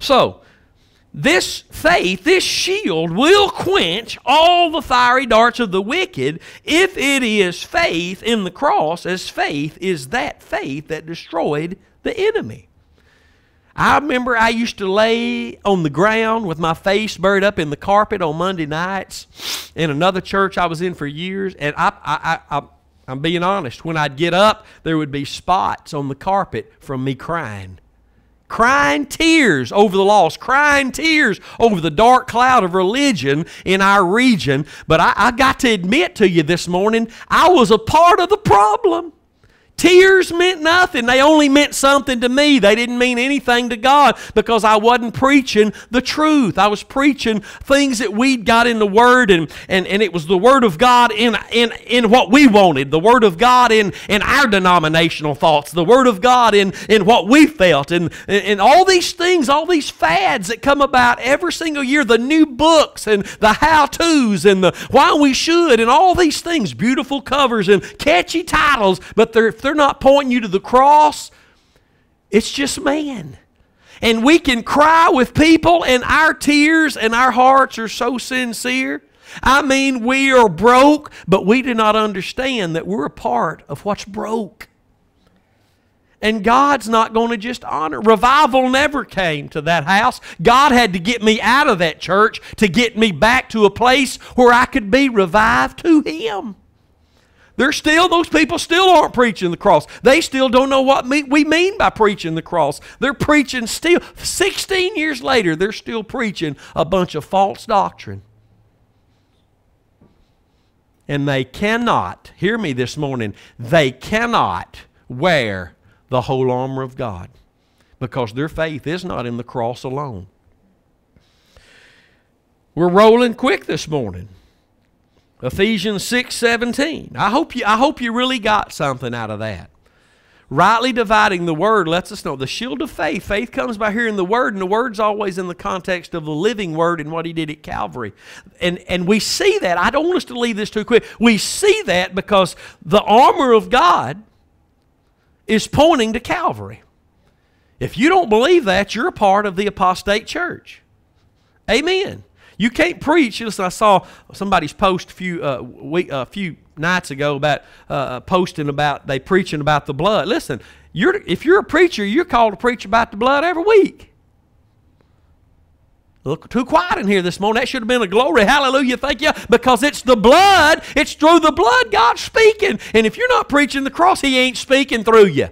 So, this faith, this shield, will quench all the fiery darts of the wicked if it is faith in the cross, as faith is that faith that destroyed the enemy. I remember I used to lay on the ground with my face buried up in the carpet on Monday nights in another church I was in for years, and I, I, I, I I'm being honest. When I'd get up, there would be spots on the carpet from me crying crying tears over the lost, crying tears over the dark cloud of religion in our region. But I, I got to admit to you this morning, I was a part of the problem. Tears meant nothing. They only meant something to me. They didn't mean anything to God because I wasn't preaching the truth. I was preaching things that we'd got in the Word, and, and, and it was the Word of God in, in, in what we wanted, the Word of God in, in our denominational thoughts, the Word of God in, in what we felt, and, and all these things, all these fads that come about every single year, the new books and the how to's and the why we should, and all these things, beautiful covers and catchy titles, but they're, they're they're not pointing you to the cross, it's just man. And we can cry with people, and our tears and our hearts are so sincere. I mean, we are broke, but we do not understand that we're a part of what's broke. And God's not going to just honor. Revival never came to that house. God had to get me out of that church to get me back to a place where I could be revived to Him. They're still, those people still aren't preaching the cross. They still don't know what we mean by preaching the cross. They're preaching still, 16 years later, they're still preaching a bunch of false doctrine. And they cannot, hear me this morning, they cannot wear the whole armor of God because their faith is not in the cross alone. We're rolling quick this morning. Ephesians 6 17. I hope, you, I hope you really got something out of that. Rightly dividing the word lets us know the shield of faith. Faith comes by hearing the word, and the word's always in the context of the living word and what he did at Calvary. And, and we see that. I don't want us to leave this too quick. We see that because the armor of God is pointing to Calvary. If you don't believe that, you're a part of the apostate church. Amen. You can't preach. Listen, I saw somebody's post a few uh, week, a few nights ago about uh, uh, posting about they preaching about the blood. Listen, you're if you're a preacher, you're called to preach about the blood every week. Look too quiet in here this morning. That should have been a glory. Hallelujah. Thank you. Because it's the blood. It's through the blood God's speaking. And if you're not preaching the cross, He ain't speaking through you.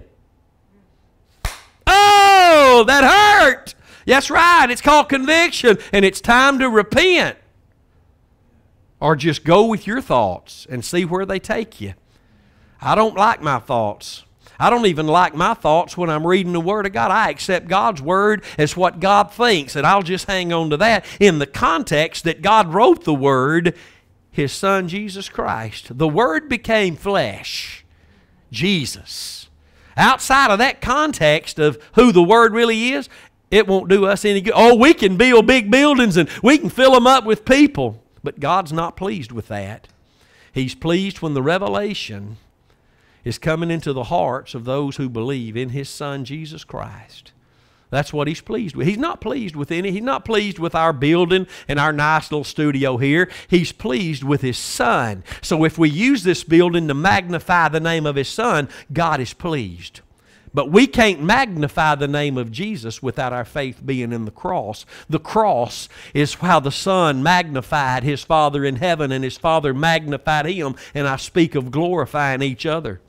Oh, that hurt. That's right. It's called conviction, and it's time to repent. Or just go with your thoughts and see where they take you. I don't like my thoughts. I don't even like my thoughts when I'm reading the Word of God. I accept God's Word as what God thinks, and I'll just hang on to that in the context that God wrote the Word, His Son Jesus Christ. The Word became flesh, Jesus. Outside of that context of who the Word really is, it won't do us any good. Oh, we can build big buildings and we can fill them up with people. But God's not pleased with that. He's pleased when the revelation is coming into the hearts of those who believe in His Son, Jesus Christ. That's what he's pleased with. He's not pleased with any. He's not pleased with our building and our nice little studio here. He's pleased with his son. So if we use this building to magnify the name of his son, God is pleased. But we can't magnify the name of Jesus without our faith being in the cross. The cross is how the Son magnified his Father in heaven, and his Father magnified him, and I speak of glorifying each other.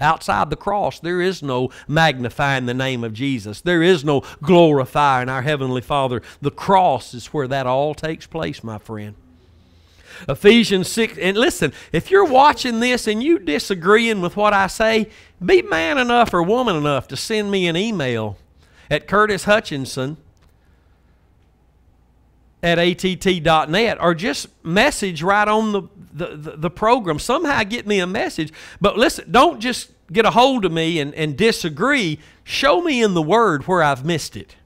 Outside the cross, there is no magnifying the name of Jesus. There is no glorifying our Heavenly Father. The cross is where that all takes place, my friend. Ephesians 6. And listen, if you're watching this and you disagreeing with what I say, be man enough or woman enough to send me an email at Curtis Hutchinson at att.net or just message right on the, the, the, the, program. Somehow get me a message. But listen, don't just get a hold of me and, and disagree. Show me in the Word where I've missed it.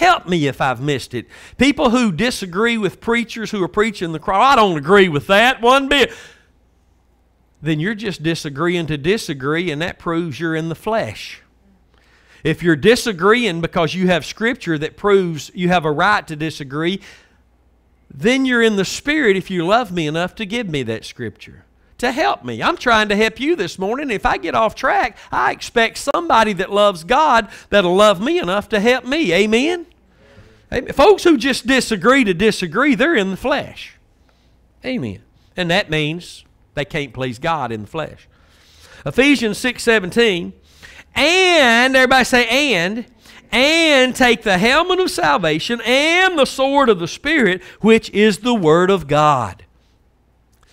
Help me if I've missed it. People who disagree with preachers who are preaching the cross, I don't agree with that one bit. Then you're just disagreeing to disagree, and that proves you're in the flesh. If you're disagreeing because you have scripture that proves you have a right to disagree, then you're in the spirit if you love me enough to give me that scripture to help me. I'm trying to help you this morning. If I get off track, I expect somebody that loves God that'll love me enough to help me. Amen? Folks who just disagree to disagree, they're in the flesh. Amen. And that means they can't please God in the flesh. Ephesians 6 17 and, everybody say, and, and take the helmet of salvation and the sword of the Spirit, which is the Word of God.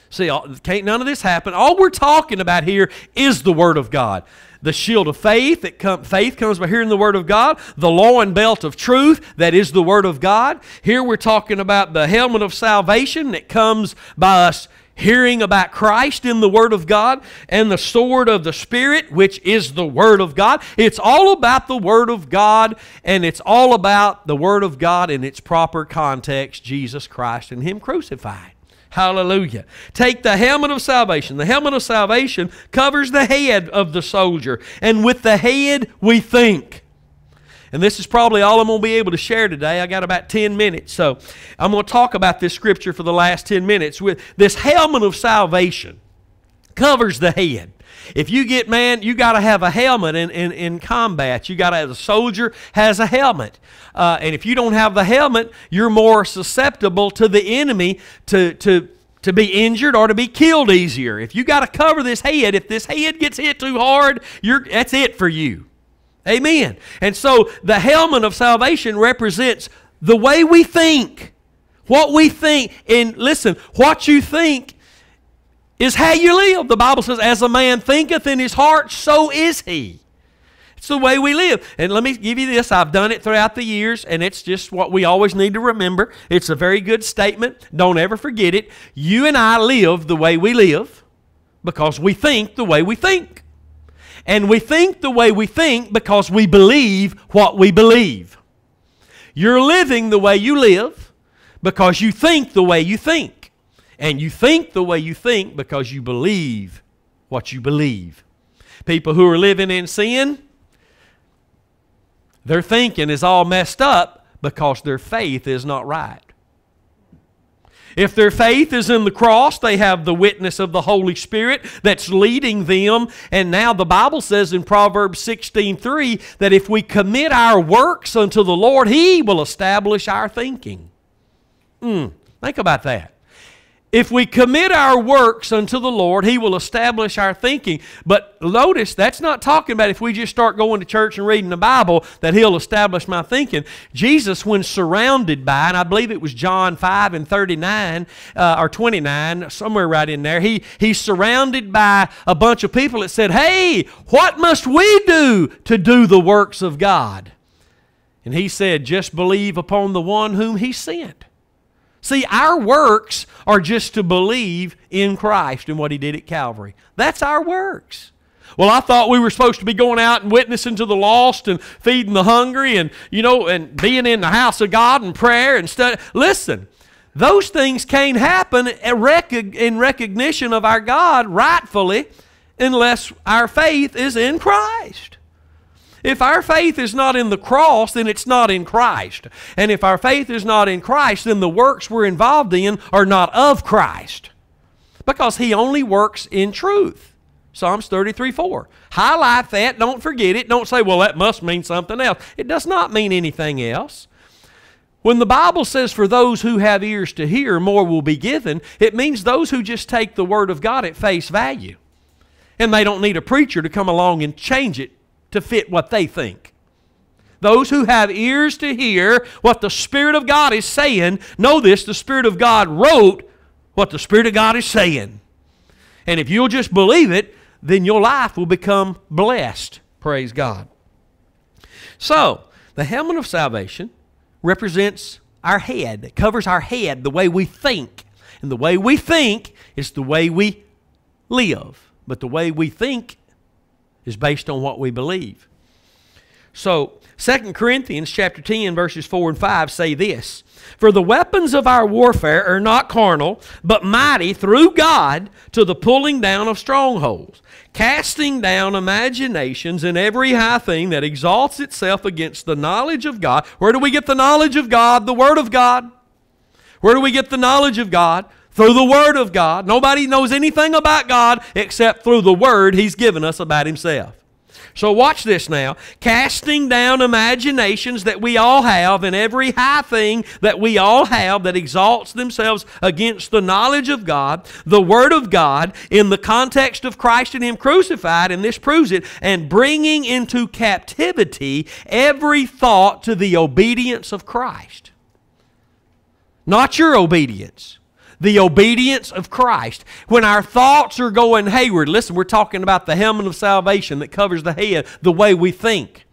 See, can't none of this happen. All we're talking about here is the Word of God. The shield of faith, that come, faith comes by hearing the Word of God. The loin belt of truth, that is the Word of God. Here we're talking about the helmet of salvation that comes by us hearing about Christ in the Word of God, and the sword of the Spirit, which is the Word of God. It's all about the Word of God, and it's all about the Word of God in its proper context Jesus Christ and Him crucified. Hallelujah. Take the helmet of salvation. The helmet of salvation covers the head of the soldier, and with the head we think. And this is probably all I'm going to be able to share today. I got about 10 minutes. So I'm going to talk about this scripture for the last 10 minutes. With this helmet of salvation covers the head. If you get man, you got to have a helmet in, in, in combat. You got to have a soldier has a helmet. Uh, and if you don't have the helmet, you're more susceptible to the enemy to, to, to be injured or to be killed easier. If you got to cover this head, if this head gets hit too hard, you're, that's it for you. Amen. And so the helmet of salvation represents the way we think. What we think. And listen, what you think is how you live. The Bible says, as a man thinketh in his heart, so is he. It's the way we live. And let me give you this. I've done it throughout the years, and it's just what we always need to remember. It's a very good statement. Don't ever forget it. You and I live the way we live because we think the way we think. And we think the way we think because we believe what we believe. You're living the way you live because you think the way you think. And you think the way you think because you believe what you believe. People who are living in sin, their thinking is all messed up because their faith is not right. If their faith is in the cross, they have the witness of the Holy Spirit that's leading them. And now the Bible says in Proverbs 16:3 that if we commit our works unto the Lord, He will establish our thinking. Mm, think about that. If we commit our works unto the Lord, He will establish our thinking. But notice, that's not talking about if we just start going to church and reading the Bible that He'll establish my thinking. Jesus, when surrounded by, and I believe it was John 5 and 39 uh, or 29, somewhere right in there, he, he's surrounded by a bunch of people that said, Hey, what must we do to do the works of God? And He said, Just believe upon the one whom He sent. See, our works are just to believe in Christ and what He did at Calvary. That's our works. Well, I thought we were supposed to be going out and witnessing to the lost and feeding the hungry and, you know, and being in the house of God and prayer and study. Listen, those things can't happen in recognition of our God rightfully unless our faith is in Christ. If our faith is not in the cross, then it's not in Christ. And if our faith is not in Christ, then the works we're involved in are not of Christ. Because He only works in truth. Psalms 33 4. Highlight that. Don't forget it. Don't say, well, that must mean something else. It does not mean anything else. When the Bible says, for those who have ears to hear, more will be given, it means those who just take the Word of God at face value. And they don't need a preacher to come along and change it to fit what they think. Those who have ears to hear what the Spirit of God is saying, know this the Spirit of God wrote what the Spirit of God is saying. And if you'll just believe it, then your life will become blessed. Praise God. So, the helmet of salvation represents our head, it covers our head, the way we think. And the way we think is the way we live. But the way we think is based on what we believe. So, 2 Corinthians chapter 10 verses 4 and 5 say this, "For the weapons of our warfare are not carnal, but mighty through God to the pulling down of strongholds, casting down imaginations and every high thing that exalts itself against the knowledge of God." Where do we get the knowledge of God? The word of God. Where do we get the knowledge of God? Through the Word of God. Nobody knows anything about God except through the Word He's given us about Himself. So watch this now. Casting down imaginations that we all have and every high thing that we all have that exalts themselves against the knowledge of God, the Word of God, in the context of Christ and Him crucified, and this proves it, and bringing into captivity every thought to the obedience of Christ. Not your obedience the obedience of Christ. When our thoughts are going hayward, listen, we're talking about the helmet of salvation that covers the head, the way we think.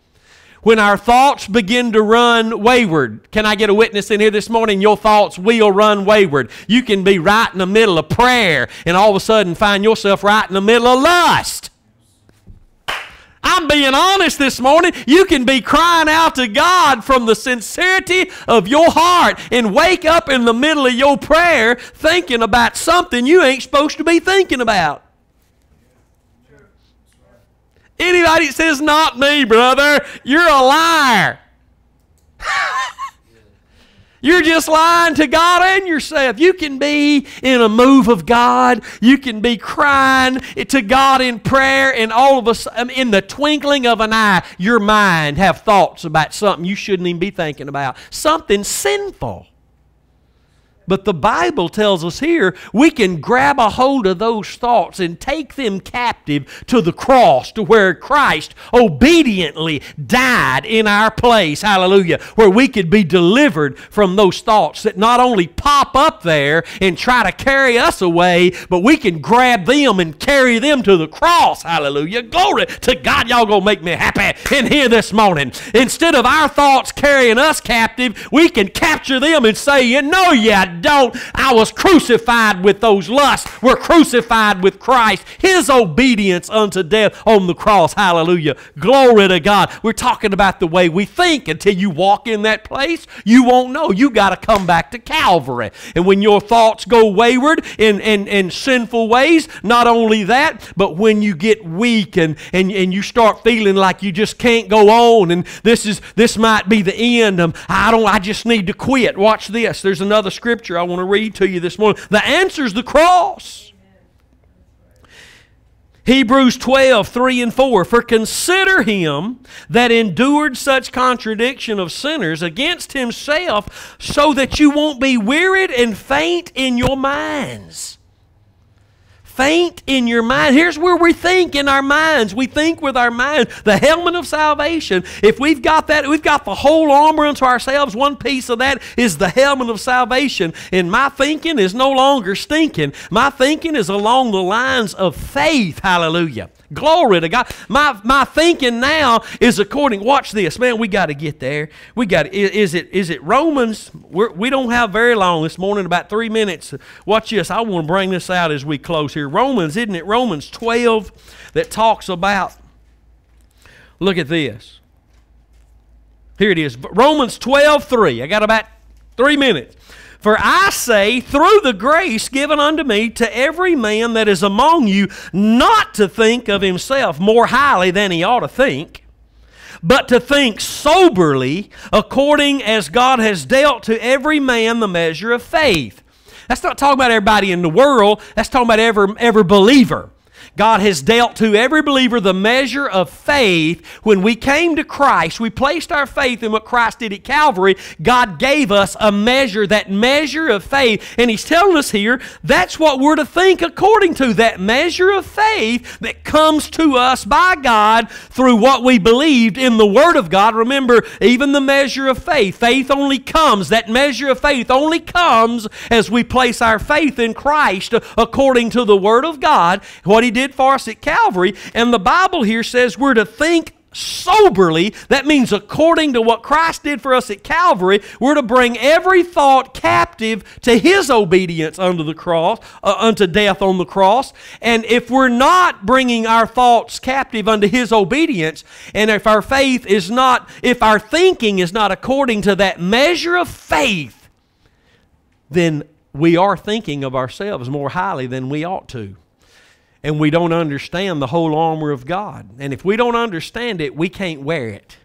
When our thoughts begin to run wayward, can I get a witness in here this morning? Your thoughts will run wayward. You can be right in the middle of prayer and all of a sudden find yourself right in the middle of lust. I'm being honest this morning. You can be crying out to God from the sincerity of your heart and wake up in the middle of your prayer thinking about something you ain't supposed to be thinking about. Anybody that says, Not me, brother, you're a liar. You're just lying to God and yourself. You can be in a move of God. You can be crying to God in prayer, and all of us, um, in the twinkling of an eye, your mind have thoughts about something you shouldn't even be thinking about. Something sinful. But the Bible tells us here we can grab a hold of those thoughts and take them captive to the cross, to where Christ obediently died in our place. Hallelujah. Where we could be delivered from those thoughts that not only pop up there and try to carry us away, but we can grab them and carry them to the cross. Hallelujah. Glory to God. Y'all gonna make me happy in here this morning. Instead of our thoughts carrying us captive, we can capture them and say, You know, yeah don't. I was crucified with those lusts. We're crucified with Christ. His obedience unto death on the cross. Hallelujah. Glory to God. We're talking about the way we think. Until you walk in that place, you won't know. You got to come back to Calvary. And when your thoughts go wayward in, in, in sinful ways, not only that, but when you get weak and, and, and you start feeling like you just can't go on and this is this might be the end. Um, I don't I just need to quit. Watch this. There's another scripture scripture I want to read to you this morning. The answer is the cross. Hebrews 12, 3 and 4. For consider him that endured such contradiction of sinners against himself, so that you won't be wearied and faint in your minds faint in your mind. Here's where we think in our minds. We think with our mind. The helmet of salvation. If we've got that, we've got the whole armor unto ourselves. One piece of that is the helmet of salvation. And my thinking is no longer stinking. My thinking is along the lines of faith. Hallelujah. Glory to God. My, my thinking now is according, watch this. Man, we got to get there. We got is, it is it Romans? We're, we do not have very long this morning, about three minutes. Watch this. I want to bring this out as we close here. Romans, isn't it? Romans 12 that talks about, look at this. Here it is. Romans 12, 3. I got about three minutes. For I say, through the grace given unto me, to every man that is among you, not to think of himself more highly than he ought to think, but to think soberly, according as God has dealt to every man the measure of faith. That's not talking about everybody in the world, that's talking about every, every believer. God has dealt to every believer the measure of faith. When we came to Christ, we placed our faith in what Christ did at Calvary. God gave us a measure, that measure of faith. And He's telling us here that's what we're to think according to that measure of faith that comes to us by God through what we believed in the Word of God. Remember, even the measure of faith, faith only comes, that measure of faith only comes as we place our faith in Christ according to the Word of God, what He did for us at Calvary. And the Bible here says we're to think soberly. That means according to what Christ did for us at Calvary, we're to bring every thought captive to His obedience unto the cross, uh, unto death on the cross. And if we're not bringing our thoughts captive unto His obedience, and if our faith is not, if our thinking is not according to that measure of faith, then we are thinking of ourselves more highly than we ought to. And we don't understand the whole armor of God. And if we don't understand it, we can't wear it.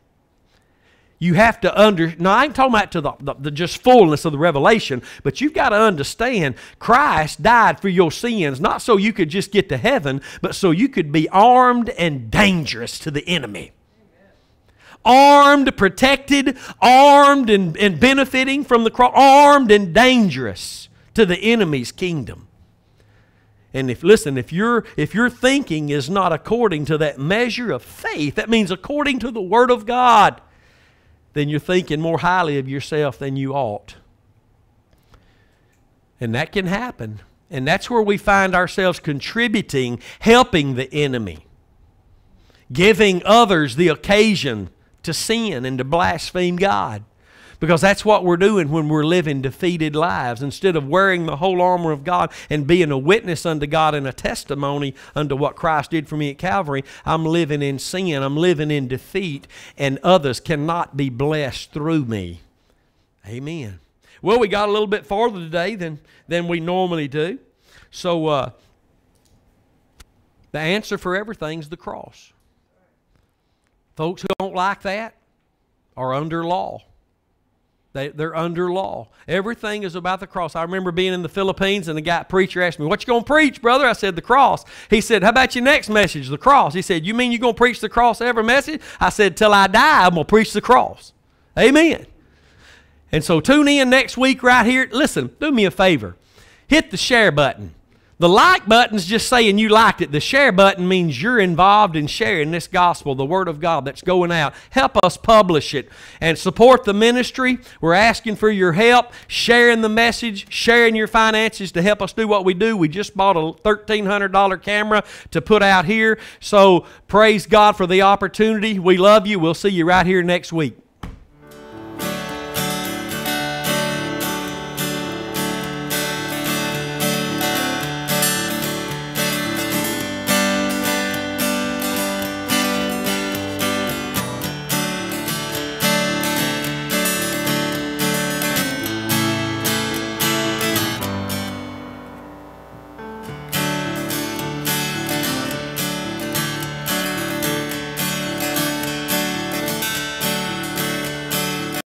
You have to under. Now, I ain't talking about to the, the, the, just fullness of the revelation, but you've got to understand Christ died for your sins, not so you could just get to heaven, but so you could be armed and dangerous to the enemy armed, protected, armed and, and benefiting from the cross, armed and dangerous to the enemy's kingdom. And if listen, if your if your thinking is not according to that measure of faith, that means according to the word of God, then you're thinking more highly of yourself than you ought. And that can happen. And that's where we find ourselves contributing, helping the enemy, giving others the occasion to sin and to blaspheme God. Because that's what we're doing when we're living defeated lives. Instead of wearing the whole armor of God and being a witness unto God and a testimony unto what Christ did for me at Calvary, I'm living in sin. I'm living in defeat, and others cannot be blessed through me. Amen. Well, we got a little bit farther today than, than we normally do. So, uh, the answer for everything is the cross. Folks who don't like that are under law. They, they're under law. Everything is about the cross. I remember being in the Philippines and the guy preacher asked me, What you to preach, brother? I said, The cross. He said, How about your next message, the cross? He said, You mean you're going to preach the cross every message? I said, Till I die, I'm to preach the cross. Amen. And so tune in next week right here. Listen, do me a favor. Hit the share button. The like button's just saying you liked it. The share button means you're involved in sharing this gospel, the Word of God that's going out. Help us publish it and support the ministry. We're asking for your help, sharing the message, sharing your finances to help us do what we do. We just bought a $1,300 camera to put out here. So praise God for the opportunity. We love you. We'll see you right here next week.